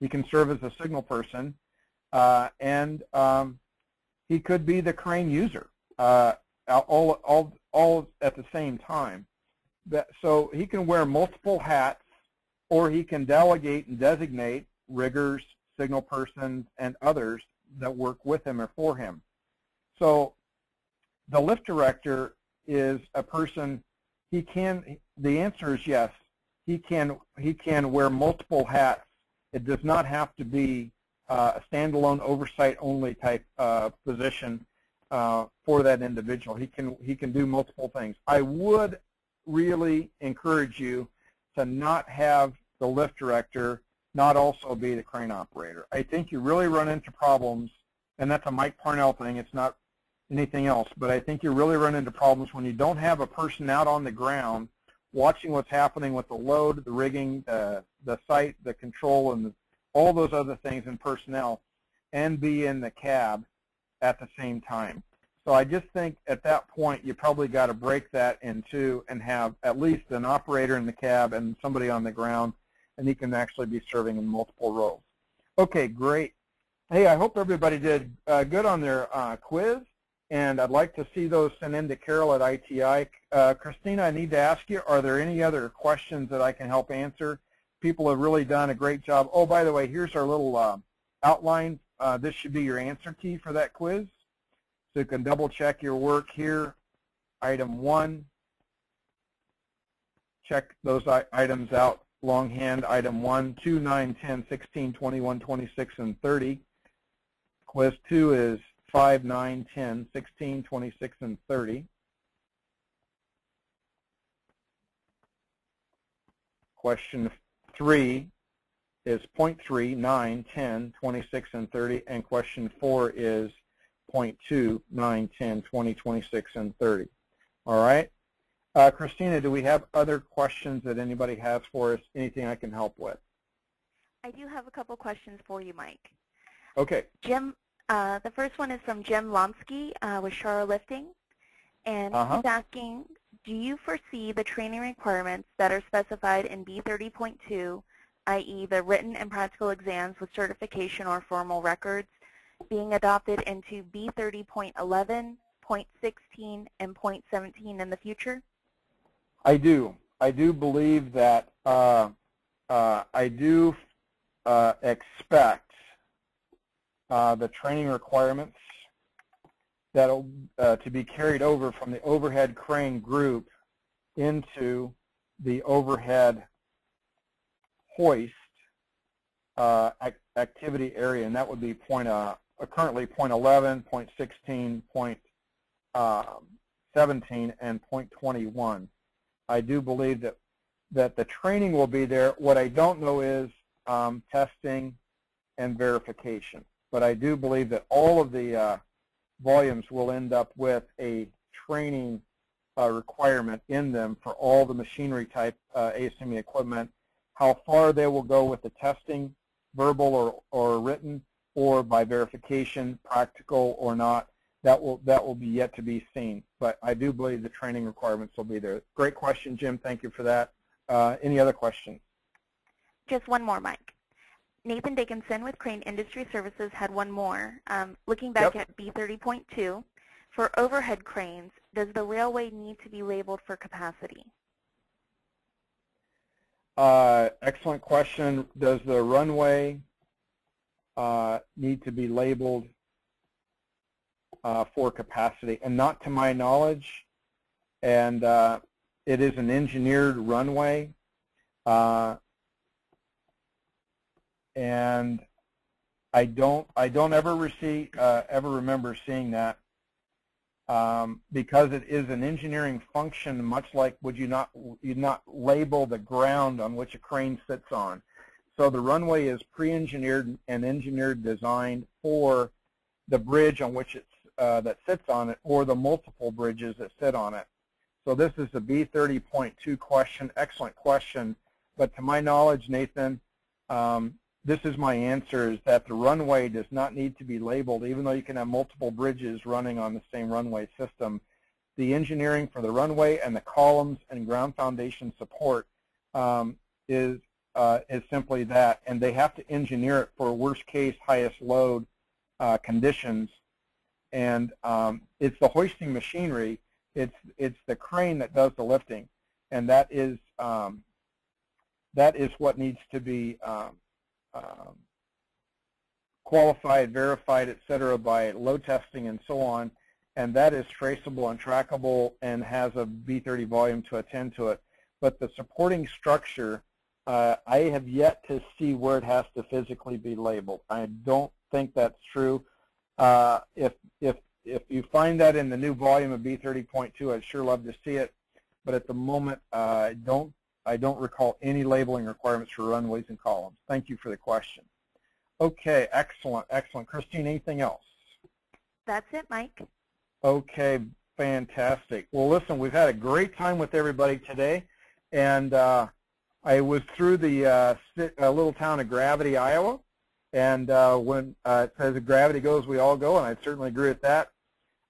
he can serve as a signal person, uh, and um, he could be the crane user uh, all, all, all at the same time that, so he can wear multiple hats or he can delegate and designate riggers, signal persons, and others that work with him or for him. So the lift director is a person, he can, the answer is yes, he can, he can wear multiple hats. It does not have to be uh, a standalone oversight only type uh, position uh, for that individual. He can, he can do multiple things. I would really encourage you to not have the lift director not also be the crane operator. I think you really run into problems, and that's a Mike Parnell thing. It's not anything else, but I think you really run into problems when you don't have a person out on the ground watching what's happening with the load, the rigging, the, the site, the control, and the, all those other things and personnel, and be in the cab at the same time. So I just think at that point you probably got to break that in two and have at least an operator in the cab and somebody on the ground, and he can actually be serving in multiple roles. Okay, great. Hey, I hope everybody did uh, good on their uh, quiz, and I'd like to see those sent in to Carol at ITI. Uh, Christina, I need to ask you, are there any other questions that I can help answer? People have really done a great job. Oh, by the way, here's our little uh, outline. Uh, this should be your answer key for that quiz. So you can double check your work here. Item one, check those items out longhand. Item 1, 2, 9, 10, 16, 21, 26, and 30. Quiz 2 is 5, 9, 10, 16, 26, and 30. Question 3 is point 3, 9, 10, 26, and 30. And question 4 is 0.2, 9, 10, 20, 26, and 30. All right. Uh, Christina, do we have other questions that anybody has for us? Anything I can help with? I do have a couple questions for you, Mike. Okay. Jim, uh, the first one is from Jim Lomsky uh, with Shara Lifting, and -huh. he's asking, do you foresee the training requirements that are specified in B30.2, i.e. the written and practical exams with certification or formal records, being adopted into B30.11, .16, and .17 in the future? I do. I do believe that uh, uh, I do uh, expect uh, the training requirements that uh, to be carried over from the overhead crane group into the overhead hoist uh, activity area, and that would be point uh, uh, currently 0.11, 0.16, 0.17, and 21. I do believe that that the training will be there. What I don't know is um, testing and verification. But I do believe that all of the uh, volumes will end up with a training uh, requirement in them for all the machinery type uh, ASME equipment. How far they will go with the testing, verbal or, or written, or by verification, practical or not, that will that will be yet to be seen. But I do believe the training requirements will be there. Great question, Jim. Thank you for that. Uh, any other questions? Just one more, Mike. Nathan Dickinson with Crane Industry Services had one more. Um, looking back Yep. at B30.2, for overhead cranes, does the railway need to be labeled for capacity? Uh, excellent question. Does the runway uh, need to be labeled uh, for capacity? And not to my knowledge. And uh, it is an engineered runway. And I don't, I don't ever receive, uh, ever remember seeing that um, because it is an engineering function, much like would you not you not label the ground on which a crane sits on. So the runway is pre-engineered and engineered designed for the bridge on which it's uh, that sits on it, or the multiple bridges that sit on it. So this is a B30.2 question. Excellent question, but to my knowledge, Nathan, um, this is my answer, is that the runway does not need to be labeled, even though you can have multiple bridges running on the same runway system. The engineering for the runway and the columns and ground foundation support um, is, uh, is simply that, and they have to engineer it for worst case, highest load uh, conditions. And um, it's the hoisting machinery, it's, it's the crane that does the lifting, and that is, um, that is what needs to be um, qualified, verified, et cetera, by load testing and so on, and that is traceable and trackable and has a B30 volume to attend to it. But the supporting structure, uh, I have yet to see where it has to physically be labeled. I don't think that's true. Uh, if, if, if you find that in the new volume of B30.2, I'd sure love to see it. But at the moment, uh, I don't I don't recall any labeling requirements for runways and columns. Thank you for the question. Okay, excellent, excellent. Christine, anything else? That's it, Mike. Okay, fantastic. Well, listen, we've had a great time with everybody today, and uh, I was through the uh, uh, little town of Gravity, Iowa, and uh, when uh, it says gravity goes, we all go, and I certainly agree with that.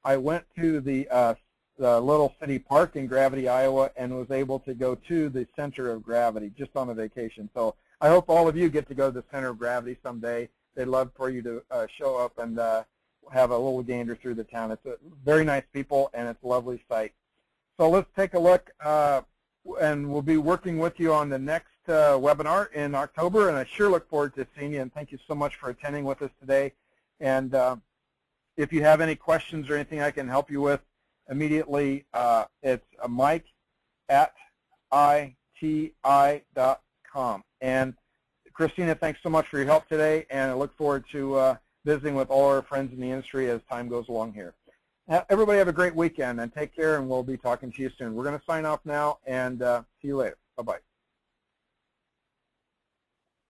I went to the uh, the little city park in Gravity, Iowa, and was able to go to the center of gravity just on a vacation. So I hope all of you get to go to the center of gravity someday. They'd love for you to uh, show up and uh, have a little gander through the town. It's a very nice people, and it's a lovely site. So let's take a look, uh, and we'll be working with you on the next uh, webinar in October, and I sure look forward to seeing you, and thank you so much for attending with us today. And uh, if you have any questions or anything I can help you with, immediately. Uh, it's Mike at iti.com. And Christina, thanks so much for your help today, and I look forward to uh, visiting with all our friends in the industry as time goes along here. Everybody have a great weekend, and take care, and we'll be talking to you soon. We're going to sign off now, and uh, see you later. Bye-bye.